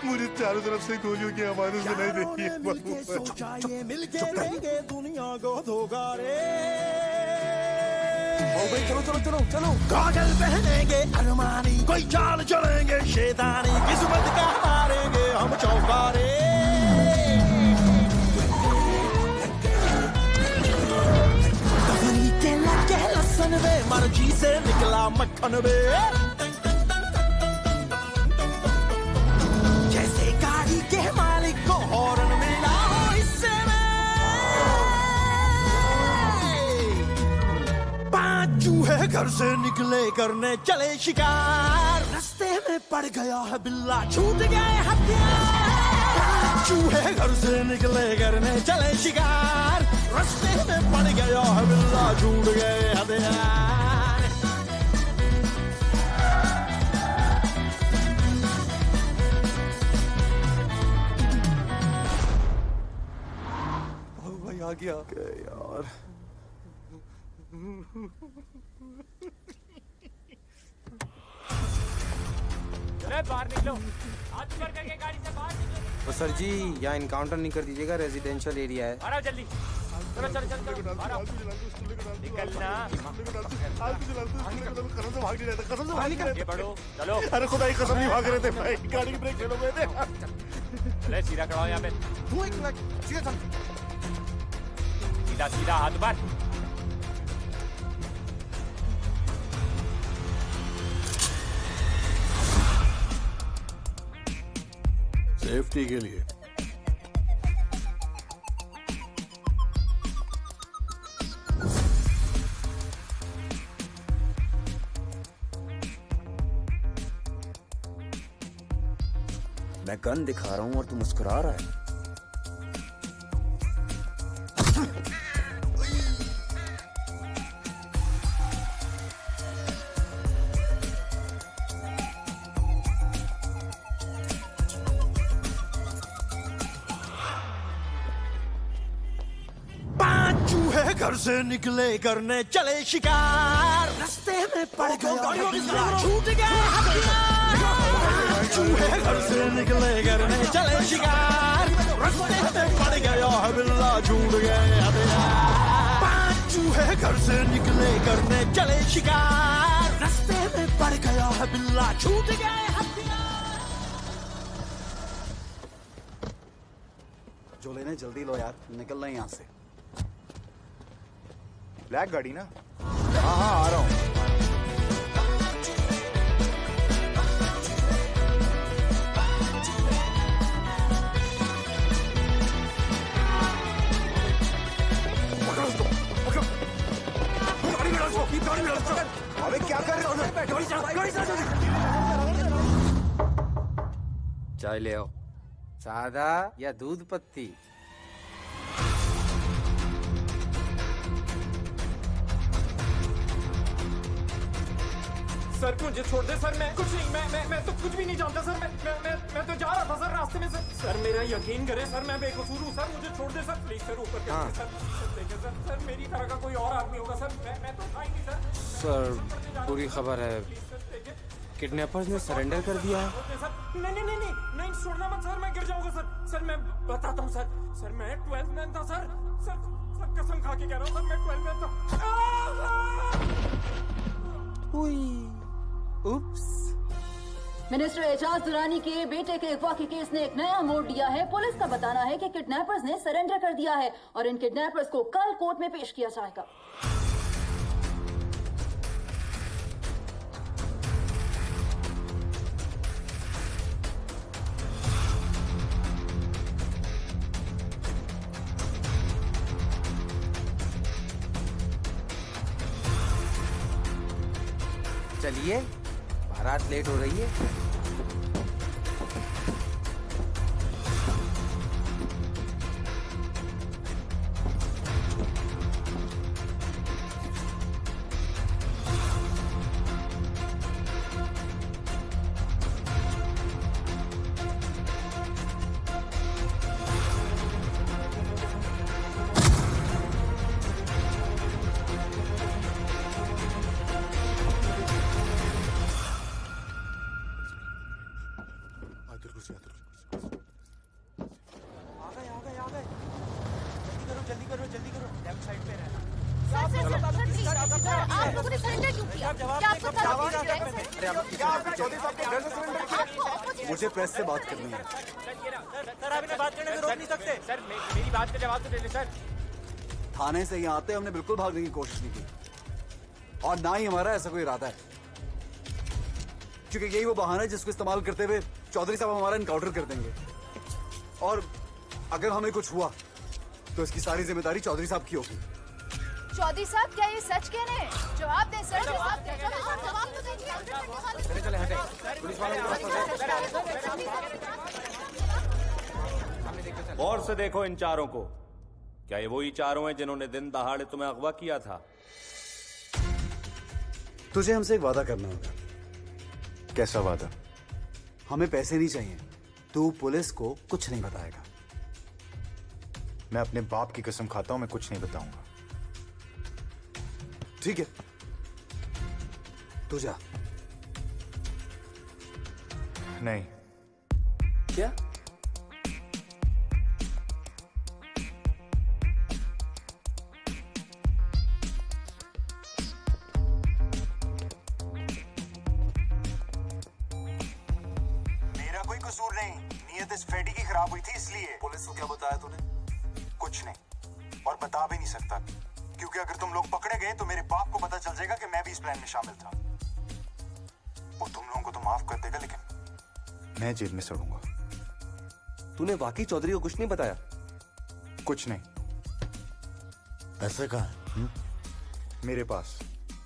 मुझे चारों तरफ़ से गोलियों की आवाज़ें सुनाई दे रही है। दुनिया को धोखा रे भाई चलो चलो चलो चलो। काजल पहनेंगे अरमानी कोई चाल चलेंगे शैतानी किस्मत का हारेंगे हम चौकारे। लसन वे मर्ज़ी से निकला मक्खन वे। जैसे गाड़ी के मालिक को हॉर्न मिला हो इससे पाँच चूहे घर से निकले करने चले शिकार। रास्ते में पड़ गया है बिल्ला, छूट गए हथियार। चूहे घर से निकले करने चले शिकार। रास्ते में पड़ गया है बिल्ला छूट गए हथियार भाई आ गया यार बाहर निकलो। हाथ ऊपर करके गाड़ी से बाहर निकलो। तो सर जी यहाँ इनकाउंटर नहीं कर दीजिएगा रेजिडेंशियल एरिया है जल्दी। चलो चलो चलो चलो बाहर आओ। निकलना ये बढ़ो चलो। अरे खुदा की कसम नहीं भाग रहे थे भाई गाड़ी की ब्रेक फेल हो गए थे चले सीधा खड़ा यहाँ पे। तू एक मिनट सीधा चल। सीधा सीधा हाथ ऊपर सेफ्टी के लिए। मैं गन दिखा रहा हूँ और तू मुस्कुरा रहा है। चूहे घर से निकले करने चले शिकार। रास्ते में पड़ गया। छूट गए हथियार पाँच चूहे घर से निकले करने चले शिकार रास्ते में पड़ गया है छूट गए चूहे घर से निकले करने चले शिकार रास्ते में पड़ गया है बिल्ला छूट गए जो लेने जल्दी लो यार निकलना है यहाँ से ब्लैक गाड़ी ना हाँ हाँ आ रहा हूँ अबे चाय ले आओ। सादा या दूध पत्ती? सर मुझे छोड़ दे सर मैं कुछ नहीं मैं मैं मैं तो कुछ भी नहीं जानता सर मैं मैं मैं, मैं तो जा रहा था सर रास्ते में सर। सर मेरा यकीन करे सर मैं बेकसूर हूँ सर मुझे छोड़ दे सर प्लीज़ सर ऊपर हाँ। सर देखे सर। सर मेरी तरह का कोई और आदमी होगा सर मैं मैं तो था ही नहीं सर सर पूरी खबर है। किडनैपर्स ने सरेंडर कर दिया। है नहीं नहीं नहीं नहीं नहीं छोड़ना मत सर मैं गिर जाऊँगा सर। सर मैं बताता हूँ सर सर मैं ट्वेल्थ मैन था सर। सर सर कसम खा के कह रहा हूँ सर मैं ट्वेल्थ मैन था। उप्स मिनिस्टर एजाज दुरानी के बेटे के अगवा के केस ने एक नया मोड़ दिया है। पुलिस का बताना है कि किडनैपर्स ने सरेंडर कर दिया है और इन किडनैपर्स को कल कोर्ट में पेश किया जाएगा। चलिए। बारात लेट हो रही है। आते हमने बिल्कुल भागने की कोशिश नहीं की। और ना ही हमारा ऐसा कोई इरादा है। क्योंकि यही वो बहाना है जिसको इस्तेमाल करते हुए चौधरी साहब हमारा इनकाउंटर कर देंगे। और अगर हमें कुछ हुआ तो इसकी सारी ज़िम्मेदारी चौधरी साहब की होगी। चौधरी साहब क्या ये सच कह रहे हैं? जवाब दें सर। जवाब दें जवाब तो दीजिए चले चले हटे। पुलिस वालों गौर से देखो इन चारों को। क्या ये वही चारों हैं जिन्होंने दिन दहाड़े तुम्हें अगवा किया था? तुझे हमसे एक वादा करना होगा। कैसा वादा? हमें पैसे नहीं चाहिए। तू पुलिस को कुछ नहीं बताएगा। मैं अपने बाप की कसम खाता हूँ मैं कुछ नहीं बताऊँगा। ठीक है। तू जा। नहीं। क्या? इस फेटी की खराब हुई थी इसलिए। पुलिस को क्या बताया तूने? कुछ नहीं। और बता भी नहीं सकता। क्योंकि अगर तुम लोग पकड़े गए तो मेरे बाप को पता चल जाएगा कि मैं भी इस प्लान में शामिल था। वो तुम लोगों को तो माफ़ कर देगा लेकिन मैं जेल में सड़ूँगा। तूने वाकई चौधरी को कुछ नहीं बताया? कुछ नहीं। पैसे कहा मेरे पास।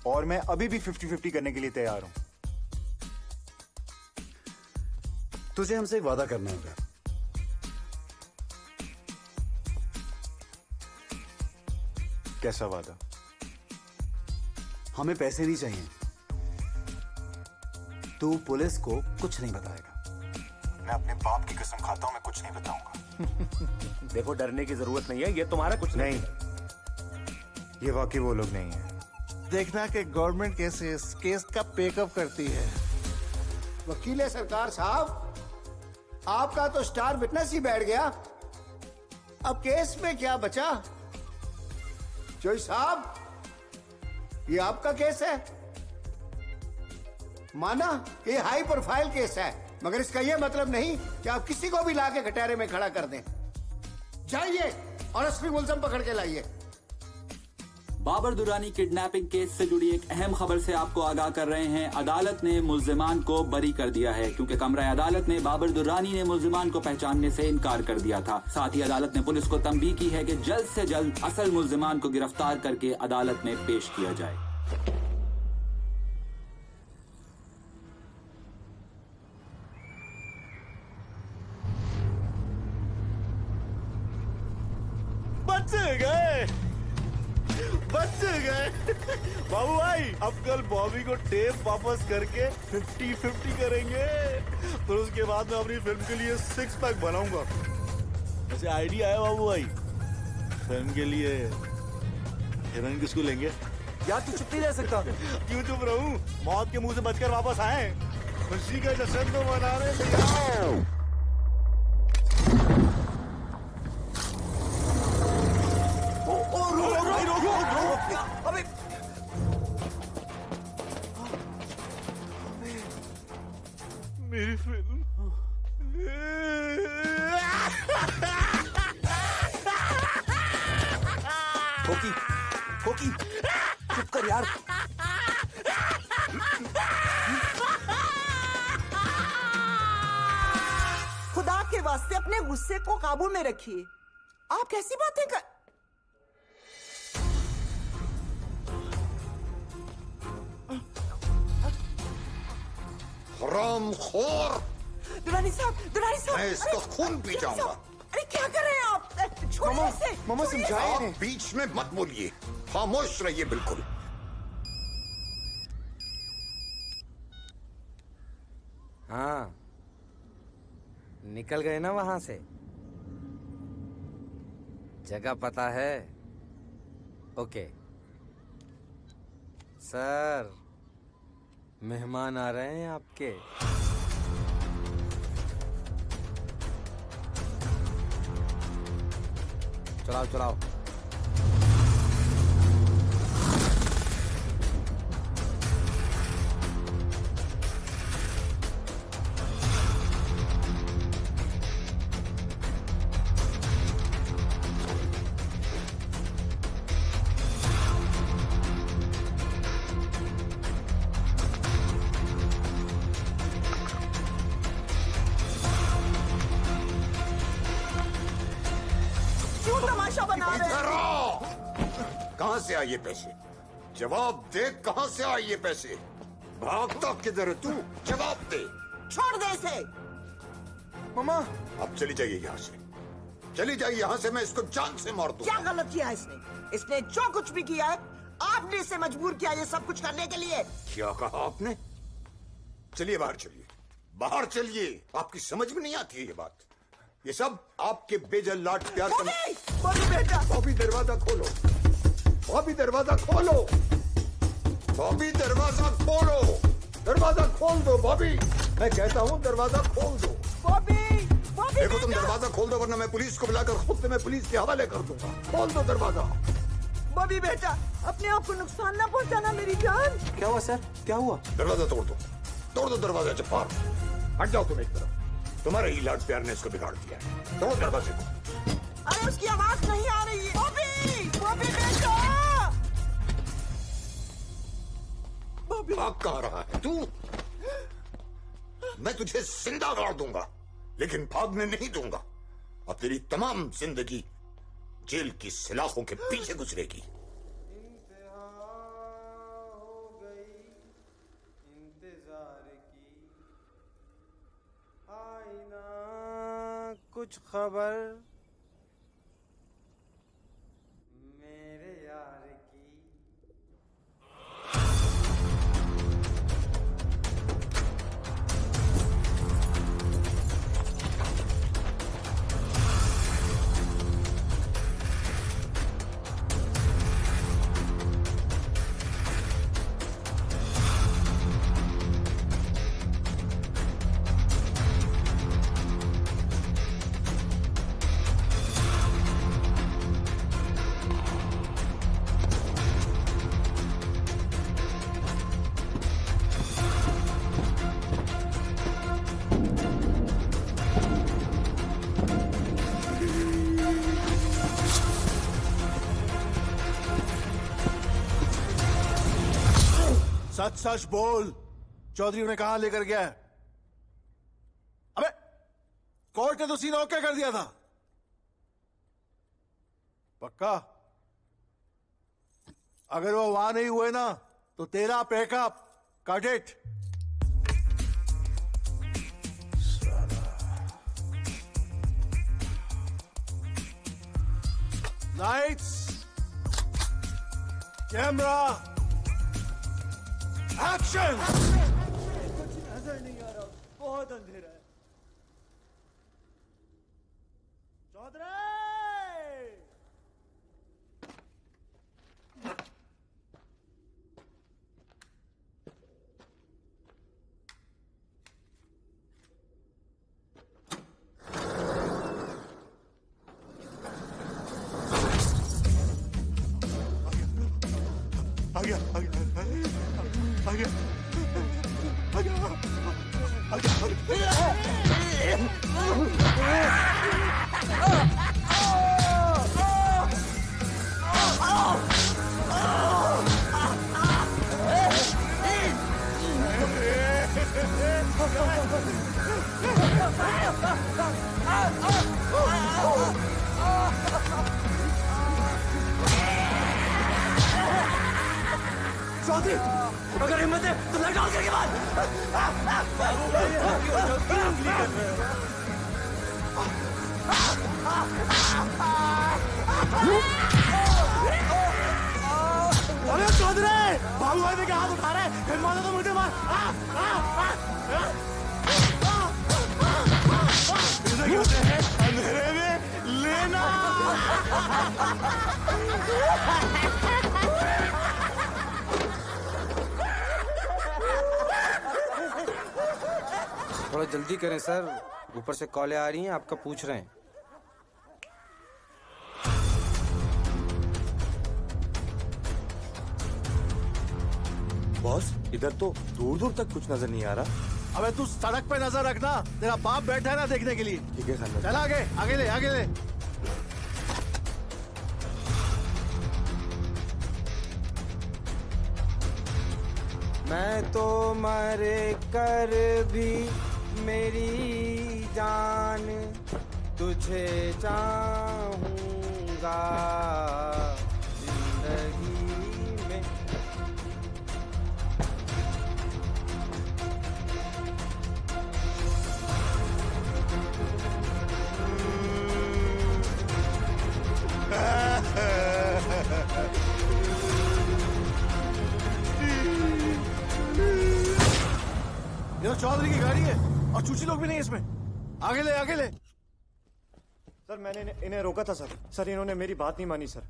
और मैं अभी भी फिफ्टी फिफ्टी करने के लिए तैयार हूँ। तुझे हमसे एक वादा करना होगा। कैसा वादा? हमें पैसे नहीं चाहिए। तू पुलिस को कुछ नहीं बताएगा। मैं अपने बाप की कसम खाता हूँ मैं कुछ नहीं बताऊँगा। देखो डरने की ज़रूरत नहीं है ये तुम्हारा कुछ नहीं ये वाकई वो लोग नहीं है। देखना कि गवर्नमेंट कैसे इस केस का पेकअप करती है। वकील है सरकार साहब। आपका तो स्टार विटनेस ही बैठ गया। अब केस में क्या बचा? जोई साहब, ये आपका केस है। माना ये हाई प्रोफ़ाइल केस है, मगर इसका ये मतलब नहीं कि आप किसी को भी लाके कटहरे में खड़ा कर दें। जाइए और असली मुलजम पकड़ के लाइए। बाबर दुरानी किडनैपिंग केस से जुड़ी एक अहम खबर से आपको आगाह कर रहे हैं। अदालत ने मुलजमान को बरी कर दिया है, क्योंकि कमरा अदालत में बाबर दुरानी ने मुलजमान को पहचानने से इनकार कर दिया था। साथ ही अदालत ने पुलिस को तंबी की है कि जल्द से जल्द असल मुलजमान को गिरफ़्तार करके अदालत में पेश किया जाए। बाबू भाई अब कल बॉबी को टेप वापस करके 50 50 करेंगे। फिर उसके बाद मैं अपनी फ़िल्म के लिए सिक्स पैक बनाऊँगा। वैसे आइडिया है बाबू भाई। फ़िल्म के लिए। हीरोइन किसको लेंगे? यार तू चुप नहीं रह सकता। क्यों चुप रहूँ? मौत के मुँह से बचकर वापस आए। खुशी का जश्न तो मनाने तैयार अबे मेरी फ़िल्म होकी होकी चुप कर यार। खुदा के वास्ते अपने गुस्से को काबू में रखिए। आप कैसी बातें कर हरामखोर दुरानी साहब दुरानी साहब मैं इसका खून पी जाऊँगा। अरे क्या कर रहे हैं आप? छोड़िए इसे छोड़िए इसे। आप बीच में मत बोलिए। खामोश रहिए बिल्कुल। हाँ। निकल गए ना वहाँ से। जगह पता है। ओके। सर। मेहमान आ रहे हैं आपके। चलाओ चलाओ। ये पैसे। जवाब दे कहाँ से आए ये पैसे? भागता किधर है तू? जवाब दे। छोड़ दे इसे। मामा अब चली जाइए यहाँ से। चली जाइए यहाँ से मैं इसको जान से मार दूँगा। क्या गलत किया इसने? इसने जो कुछ भी किया है आपने इसे मजबूर किया ये सब कुछ करने के लिए। क्या कहा आपने? चलिए बाहर चलिए। बाहर चलिए। आपकी समझ में नहीं आती है ये बात। ये सब आपके बेजल लाट प्यार बेटा। बॉबी दरवाज़ा खोलो। बॉबी दरवाज़ा खोलो। बॉबी दरवाज़ा खोलो। दरवाज़ा खोल दो बॉबी मैं कहता हूँ दरवाज़ा खोल दो। बॉबी बॉबी देखो तुम दरवाज़ा खोल दो वरना मैं पुलिस को बुलाकर खुद तुम्हें पुलिस के हवाले कर दूँगा। खोल दो दरवाज़ा। बॉबी बेटा अपने आप को नुकसान ना पहुंचाना मेरी जान। क्या हुआ सर? क्या हुआ? दरवाज़ा तोड़ दो। तोड़ दो दरवाज़ा चपार हट जाओ तुम एक तरफ़। तुम्हारे ही लाड प्यार ने इसको बिगाड़ दिया है। तोड़ो दरवाजे को। अरे उसकी आवाज़ नहीं आ रही है। भाग कहा रहा है। तू? मैं तुझे ज़िंदा गाड़ दूँगा, लेकिन भागने नहीं दूँगा। अब तेरी तमाम ज़िंदगी जेल की सलाखों के पीछे गुजरेगी। कुछ खबर सच बोल। चौधरी उन्हें कहाँ लेकर गया है? अबे, कोर्ट ने तो सीन ओके कर दिया था। पक्का? अगर वो वहाँ नहीं हुए ना तो तेरा pack up cut it camera. Action बहुत अंधेरा आ गया आ चौधरी अगर हिम्मत है तो लड़ डाल करके बाद। अरे चौधरी बाबू भाई मेरे हाथ उठा रहे। फिर मारो तो मुझे मार। हैं अंधेरे में लेना। थोड़ा जल्दी करें सर। ऊपर से कॉलें आ रही हैं आपका पूछ रहे हैं। बॉस इधर तो दूर दूर तक कुछ नज़र नहीं आ रहा। अबे तू सड़क पे नज़र रखना। तेरा बाप बैठा है ना देखने के लिए। ठीक है खाना चल आगे आगे ले आगे ले। मैं तो मरे कर भी मेरी जान तुझे चाहूँगा। ज़िंदगी में। तो चौधरी की गाड़ी है। और चूची लोग भी नहीं इसमें। आगे ले आगे ले। सर मैंने इन्हें, इन्हें रोका था सर। सर इन्होंने मेरी बात नहीं मानी सर।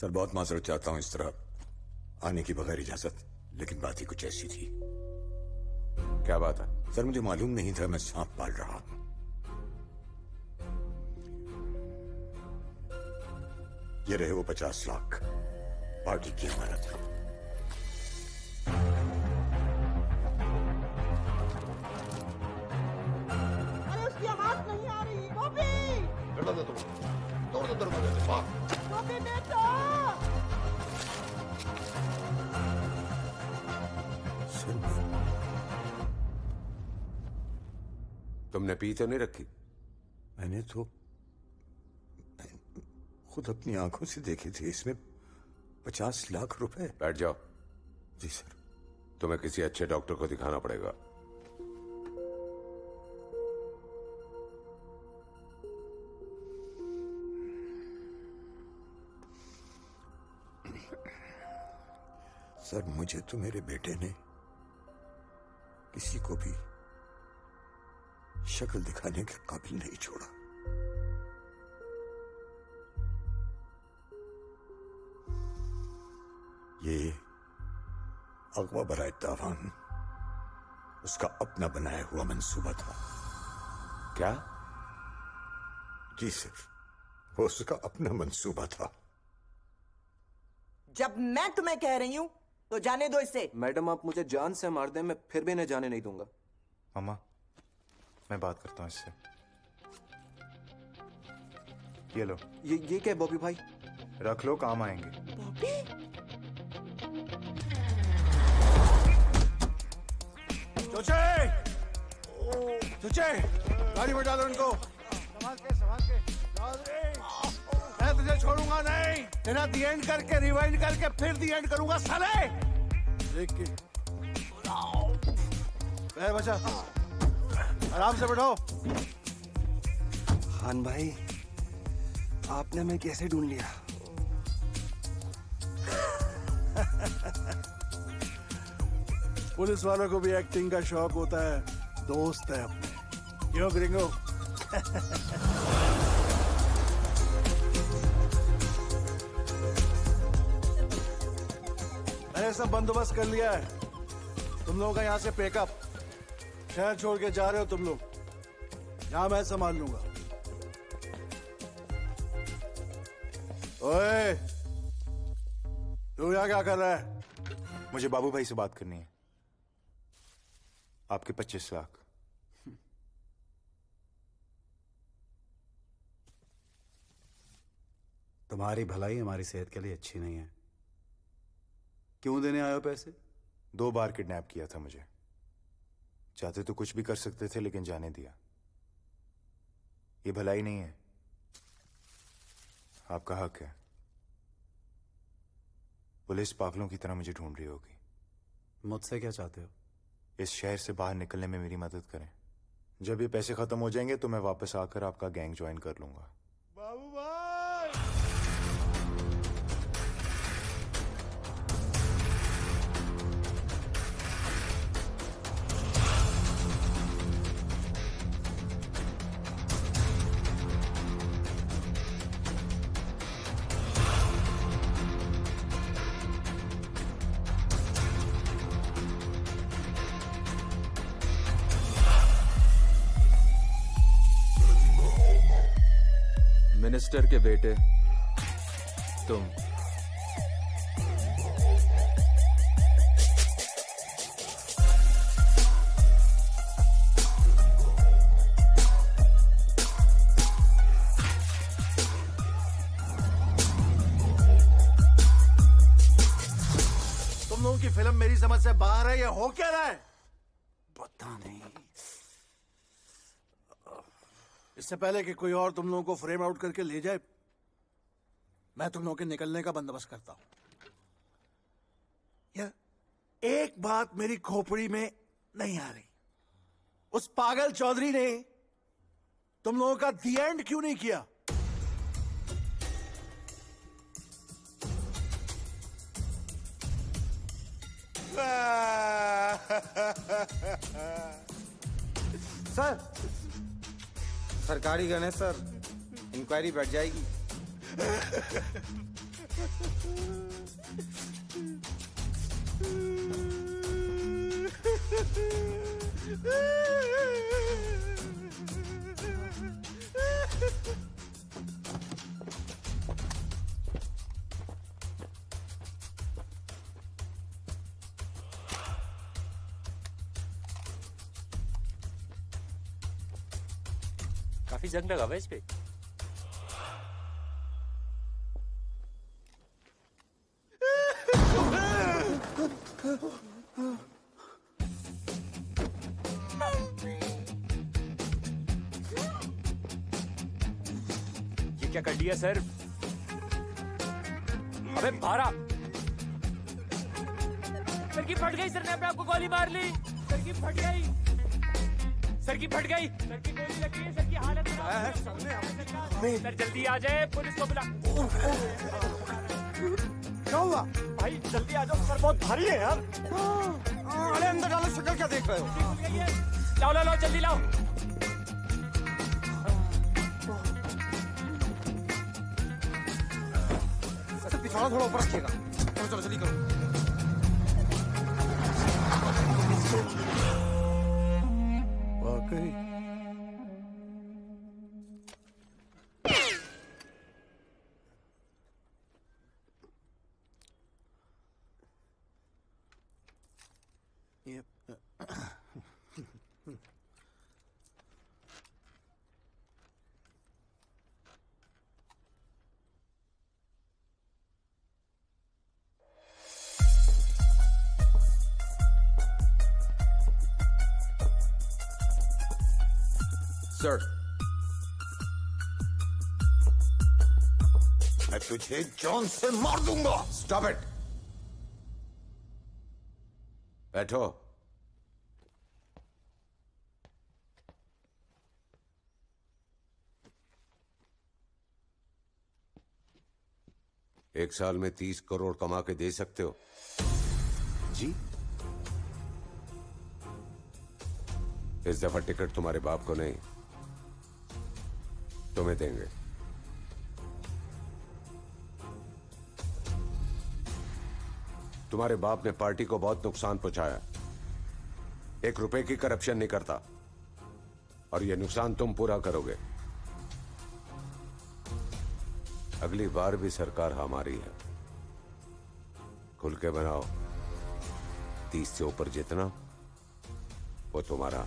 सर बहुत माजरत चाहता हूँ इस तरह आने की बगैर इजाज़त लेकिन बात ही कुछ ऐसी थी। क्या बात है? सर मुझे मालूम नहीं था मैं सांप पाल रहा हूँ। ये रहे वो पचास लाख। पार्टी की अमानत अरे लड़ा दो तुम तोड़ दो दरवाजे तुमने पी तो नहीं रखी? मैंने तो खुद अपनी आँखों से देखे थे। इसमें पचास लाख रुपए। बैठ जाओ। जी सर। तुम्हें किसी अच्छे डॉक्टर को दिखाना पड़ेगा। सर मुझे तो मेरे बेटे ने किसी को भी शक्ल दिखाने के काबिल नहीं छोड़ा। ये अगवा बराए तावान उसका अपना बनाया हुआ मंसूबा था। क्या? जी सर वो उसका अपना मंसूबा था। जब मैं तुम्हें कह रही हूँ तो जाने दो इसे मैडम आप मुझे जान से मार दें मैं फिर भी इन्हें जाने नहीं दूँगा। मामा मैं बात करता हूँ इससे। ये लो। ये ये क्या है बॉबी भाई? रख लो काम आएँगे। चोचे! चोचे! गाड़ी में डालो इनको। संभाल के संभाल के। तुझे छोड़ूँगा नहीं। तेरा दी एंड करके रिवाइंड करके फिर दी एंड करूँगा साले। देख के ए बच्चा आराम से बैठो। खान भाई आपने हमें कैसे ढूंढ लिया? पुलिस वालों को भी एक्टिंग का शौक होता है। दोस्त है अपने। क्यों ग्रिंगो मैंने सब बंदोबस्त कर लिया है। तुम लोगों का यहाँ से पेकअप शहर छोड़ के जा रहे हो तुम लोग। यहाँ मैं संभाल लूँगा। ओए तू यहाँ क्या कर रहा है? मुझे बाबू भाई से बात करनी है। आपके पच्चीस लाख। तुम्हारी भलाई हमारी सेहत के लिए अच्छी नहीं है। क्यों देने आए हो पैसे? दो बार किडनैप किया था मुझे। चाहते तो कुछ भी कर सकते थे लेकिन जाने दिया। ये भलाई नहीं है। आपका हक है। पुलिस पागलों की तरह मुझे ढूंढ रही होगी। मुझसे क्या चाहते हो? इस शहर से बाहर निकलने में मेरी मदद करें। जब ये पैसे खत्म हो जाएँगे तो मैं वापस आकर आपका गैंग ज्वाइन कर लूँगा। मिनिस्टर के बेटे। तुम। इससे पहले कि कोई और तुम लोगों को फ्रेम आउट करके ले जाए मैं तुम लोगों के निकलने का बंदोबस्त करता हूँ। यह एक बात मेरी खोपड़ी में नहीं आ रही। उस पागल चौधरी ने तुम लोगों का दी एंड क्यों नहीं किया? सर सरकारी गन है सर। इंक्वायरी बैठ जाएगी। काफ़ी जंग लगा हुआ इस पे। ये क्या कर दिया सर? अबे, भारा। सर की फट गई, सर ने अपने आपको गोली मार ली। सर की फट गई। सर की फट गई। सर की गोली लगी है, सर है। सर जल्दी आ जाए पुलिस को बुला। क्या हुआ? भाई जल्दी आ जाओ सर बहुत भारी है यार। अरे अंदर डालो शक्ल क्या देख रहे हो? लाओ लाओ लाओ जल्दी लाओ। पिछवाड़ा थोड़ा ऊपर रखिएगा। चलो चलो जल्दी करो। तुझे जॉन से मार दूँगा स्टॉप इट बैठो एक साल में तीस करोड़ कमा के दे सकते हो। जी। इस दफ़ा टिकट तुम्हारे बाप को नहीं तुम्हें देंगे। तुम्हारे बाप ने पार्टी को बहुत नुकसान पहुँचाया। एक रुपए की करप्शन नहीं करता। और यह नुकसान तुम पूरा करोगे। अगली बार भी सरकार हमारी है। खुल के बनाओ। तीस से ऊपर जितना वो तुम्हारा।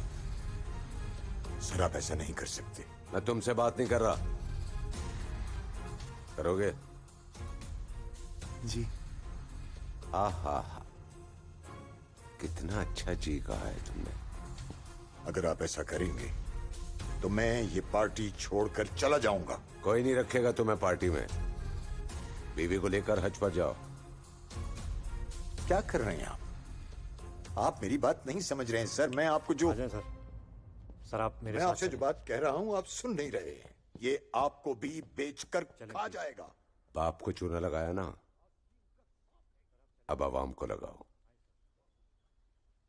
सर आप ऐसा नहीं कर सकते। मैं तुमसे बात नहीं कर रहा। करोगे? जी। हा हा हा कितना अच्छा जी कहा है तुमने। अगर आप ऐसा करेंगे तो मैं ये पार्टी छोड़कर चला जाऊँगा। कोई नहीं रखेगा तुम्हें पार्टी में। बीवी को लेकर हज पर जाओ। क्या कर रहे हैं आप? आप मेरी बात नहीं समझ रहे हैं सर। मैं आपको जो सर। सर आप मेरे मैं आपसे जो बात कह रहा हूँ आप सुन नहीं रहे हैं। ये आपको भी बेचकर खा जाएगा। बाप को चूना लगाया ना। अब आवाम को लगाओ।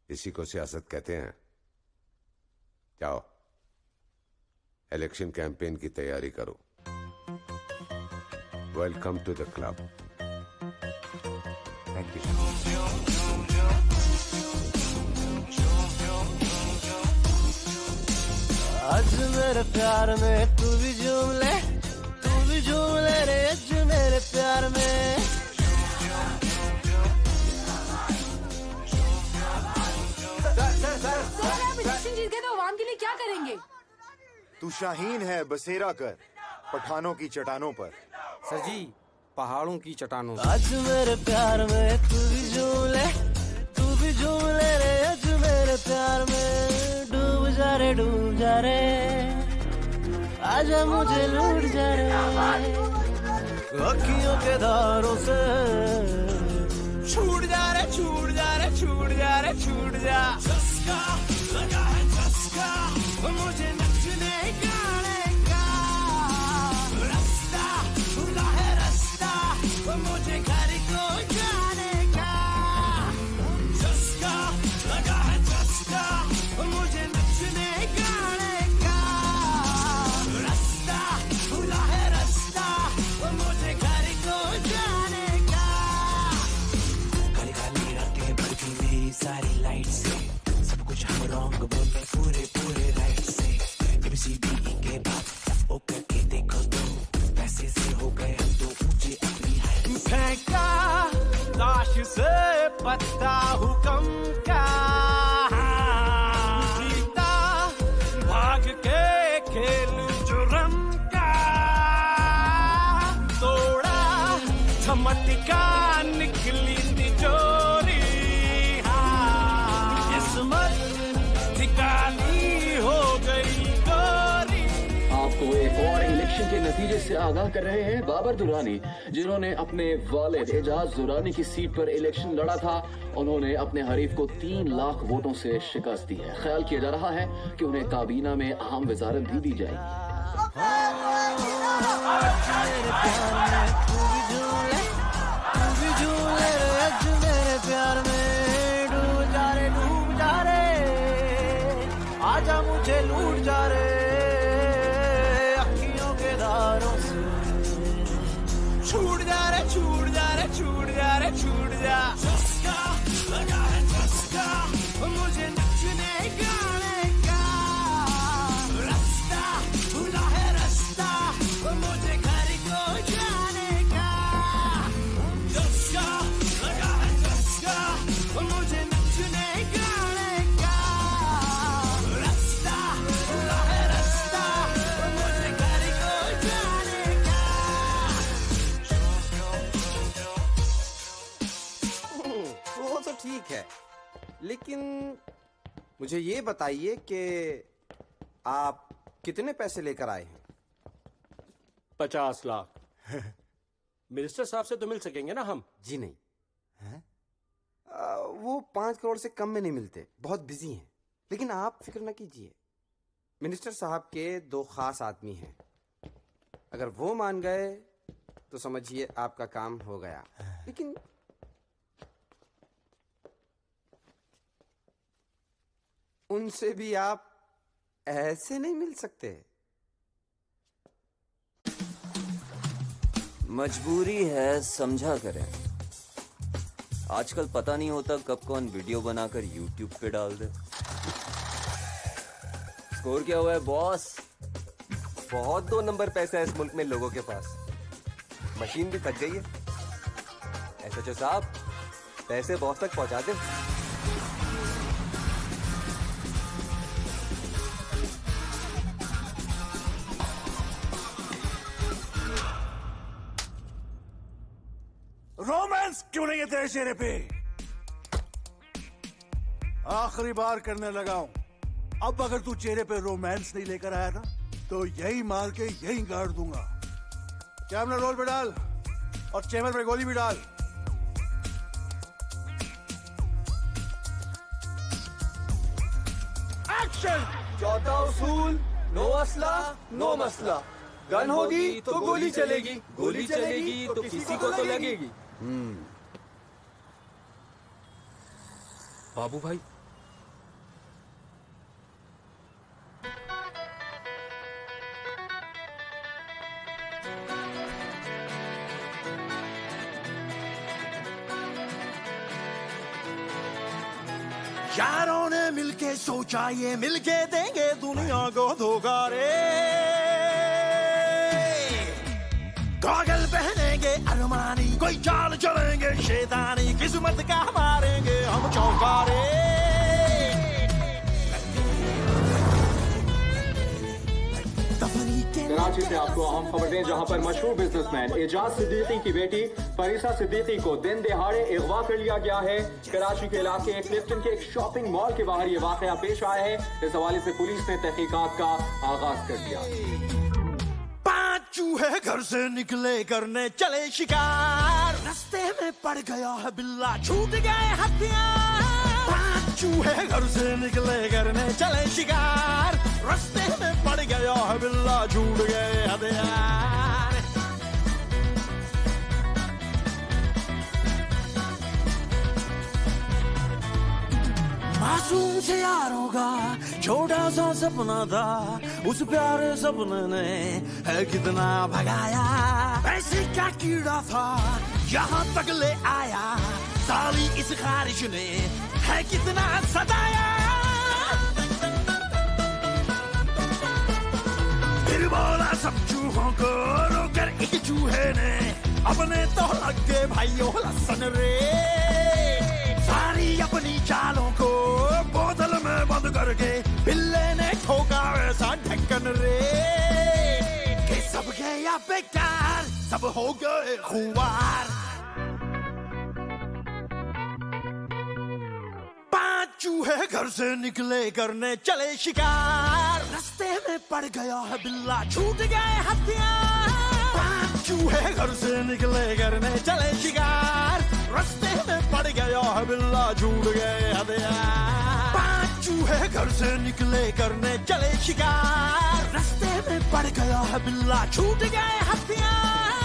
इसी को सियासत कहते हैं। जाओ इलेक्शन कैंपेन की तैयारी करो। Welcome to the club thank you आज मेरे प्यार में तू भी झूम ले। क्या करेंगे? तू शाहीन है बसेरा कर पठानों की चटानों पर। सर जी पहाड़ों की चट्टानों आज मेरे प्यार में तू भी झूम ले तू भी झूम ले रे आज मेरे प्यार में डूब जा रे डूब जा रे। आजा मुझे लूट जा रे। अखियों के धारों से छूट जा रे छूट जा रे छूट जा रे छूट जा। मुझे लाश से पत्ता हुकम का। आगाह कर रहे हैं बाबर दुरानी, जिन्होंने अपने वालिद एजाज दुरानी की सीट पर इलेक्शन लड़ा था। उन्होंने अपने हरीफ को तीन लाख वोटों से शिकस्त दी है। ख्याल किया जा रहा है कि उन्हें काबीना में अहम वजारत भी दी जाएगी। आजा मुझे लूट जा छूट जा रे छूट जा रे छूट जा रे छूट जा लेकिन मुझे ये बताइए कि आप कितने पैसे लेकर आए हैं? पचास लाख। मिनिस्टर साहब से तो मिल सकेंगे ना हम? जी नहीं। है? आ, वो पाँच करोड़ से कम में नहीं मिलते। बहुत बिज़ी हैं। लेकिन आप फ़िक्र ना कीजिए। मिनिस्टर साहब के दो खास आदमी हैं। अगर वो मान गए तो समझिए आपका काम हो गया। लेकिन उनसे भी आप ऐसे नहीं मिल सकते। मजबूरी है, समझा करें। आजकल पता नहीं होता कब कौन वीडियो बनाकर यूट्यूब पे डाल दे। स्कोर क्या हुआ है, बॉस? बहुत दो नंबर पैसा है इस मुल्क में लोगों के पास। मशीन भी थक गई है। एसएचओ साहब, पैसे बॉस तक पहुँचा दे। है तेरे चेहरे पे। आखिरी बार करने लगा हूँ। अब अगर तू चेहरे पे रोमांस नहीं लेकर आया ना तो यही मार के यही गाड़ दूँगा। कैमरा रोल पे डाल और चैमर पे गोली भी डाल। एक्शन चौथा उसूल नो असला नो मसला। गन होगी तो गोली चलेगी गोली चलेगी तो किसी को तो लगेगी। बाबू भाई। यारों ने मिलके सोचा ये मिलके देंगे दुनिया को धोखा रे। कोई चाल चलेंगे शैतानी किस्मत का मारेंगे हम चौकारे। कराची से आपको अहम खबर दें जहाँ पर मशहूर बिजनेसमैन एजाज सिद्दीकी की बेटी फरीसा सिद्दीकी को दिन दिहाड़े अगवा कर लिया गया है। कराची के इलाके क्लिफ्टन के एक शॉपिंग मॉल के बाहर ये वाकया पेश आया है। इस हवाले से पुलिस ने तहकीकात का आगाज़ कर दिया। चूहे घर से निकले, करने चले शिकार। रास्ते में पड़ गया है बिल्ला, छूट गए हथियार। चूहे घर से निकले, करने चले शिकार। रास्ते में पड़ गया है बिल्ला, छूट गए हथियार। मासूम से यार का छोटा सा सपना था, उस प्यारे सपने ने है कितना भगाया। ऐसे क्या कीड़ा था, यहाँ तक ले आया। साली इस खारिश ने है कितना सताया। फिर बोला, सब चूहों को रोकर एक चूहे ने, अपने तो लग गए भाइयों, लसन रे। सारी अपनी चालों बंद करके बिल्ले ने ठोका ऐसा ढक्कन रे। कि सब गया बेकार, सब हो गए खुआर पाँच चूहे घर से निकले करने चले शिकार। रास्ते में पड़ गया है बिल्ला, छूट गए हथियार। पाँच चूहे घर से निकले करने चले शिकार। रास्ते में पड़ गया है बिल्ला, छूट गए हथियार। चूहे घर से निकले, करने चले शिकार। रास्ते में पड़ गया है बिल्ला, छूट गए हथियार।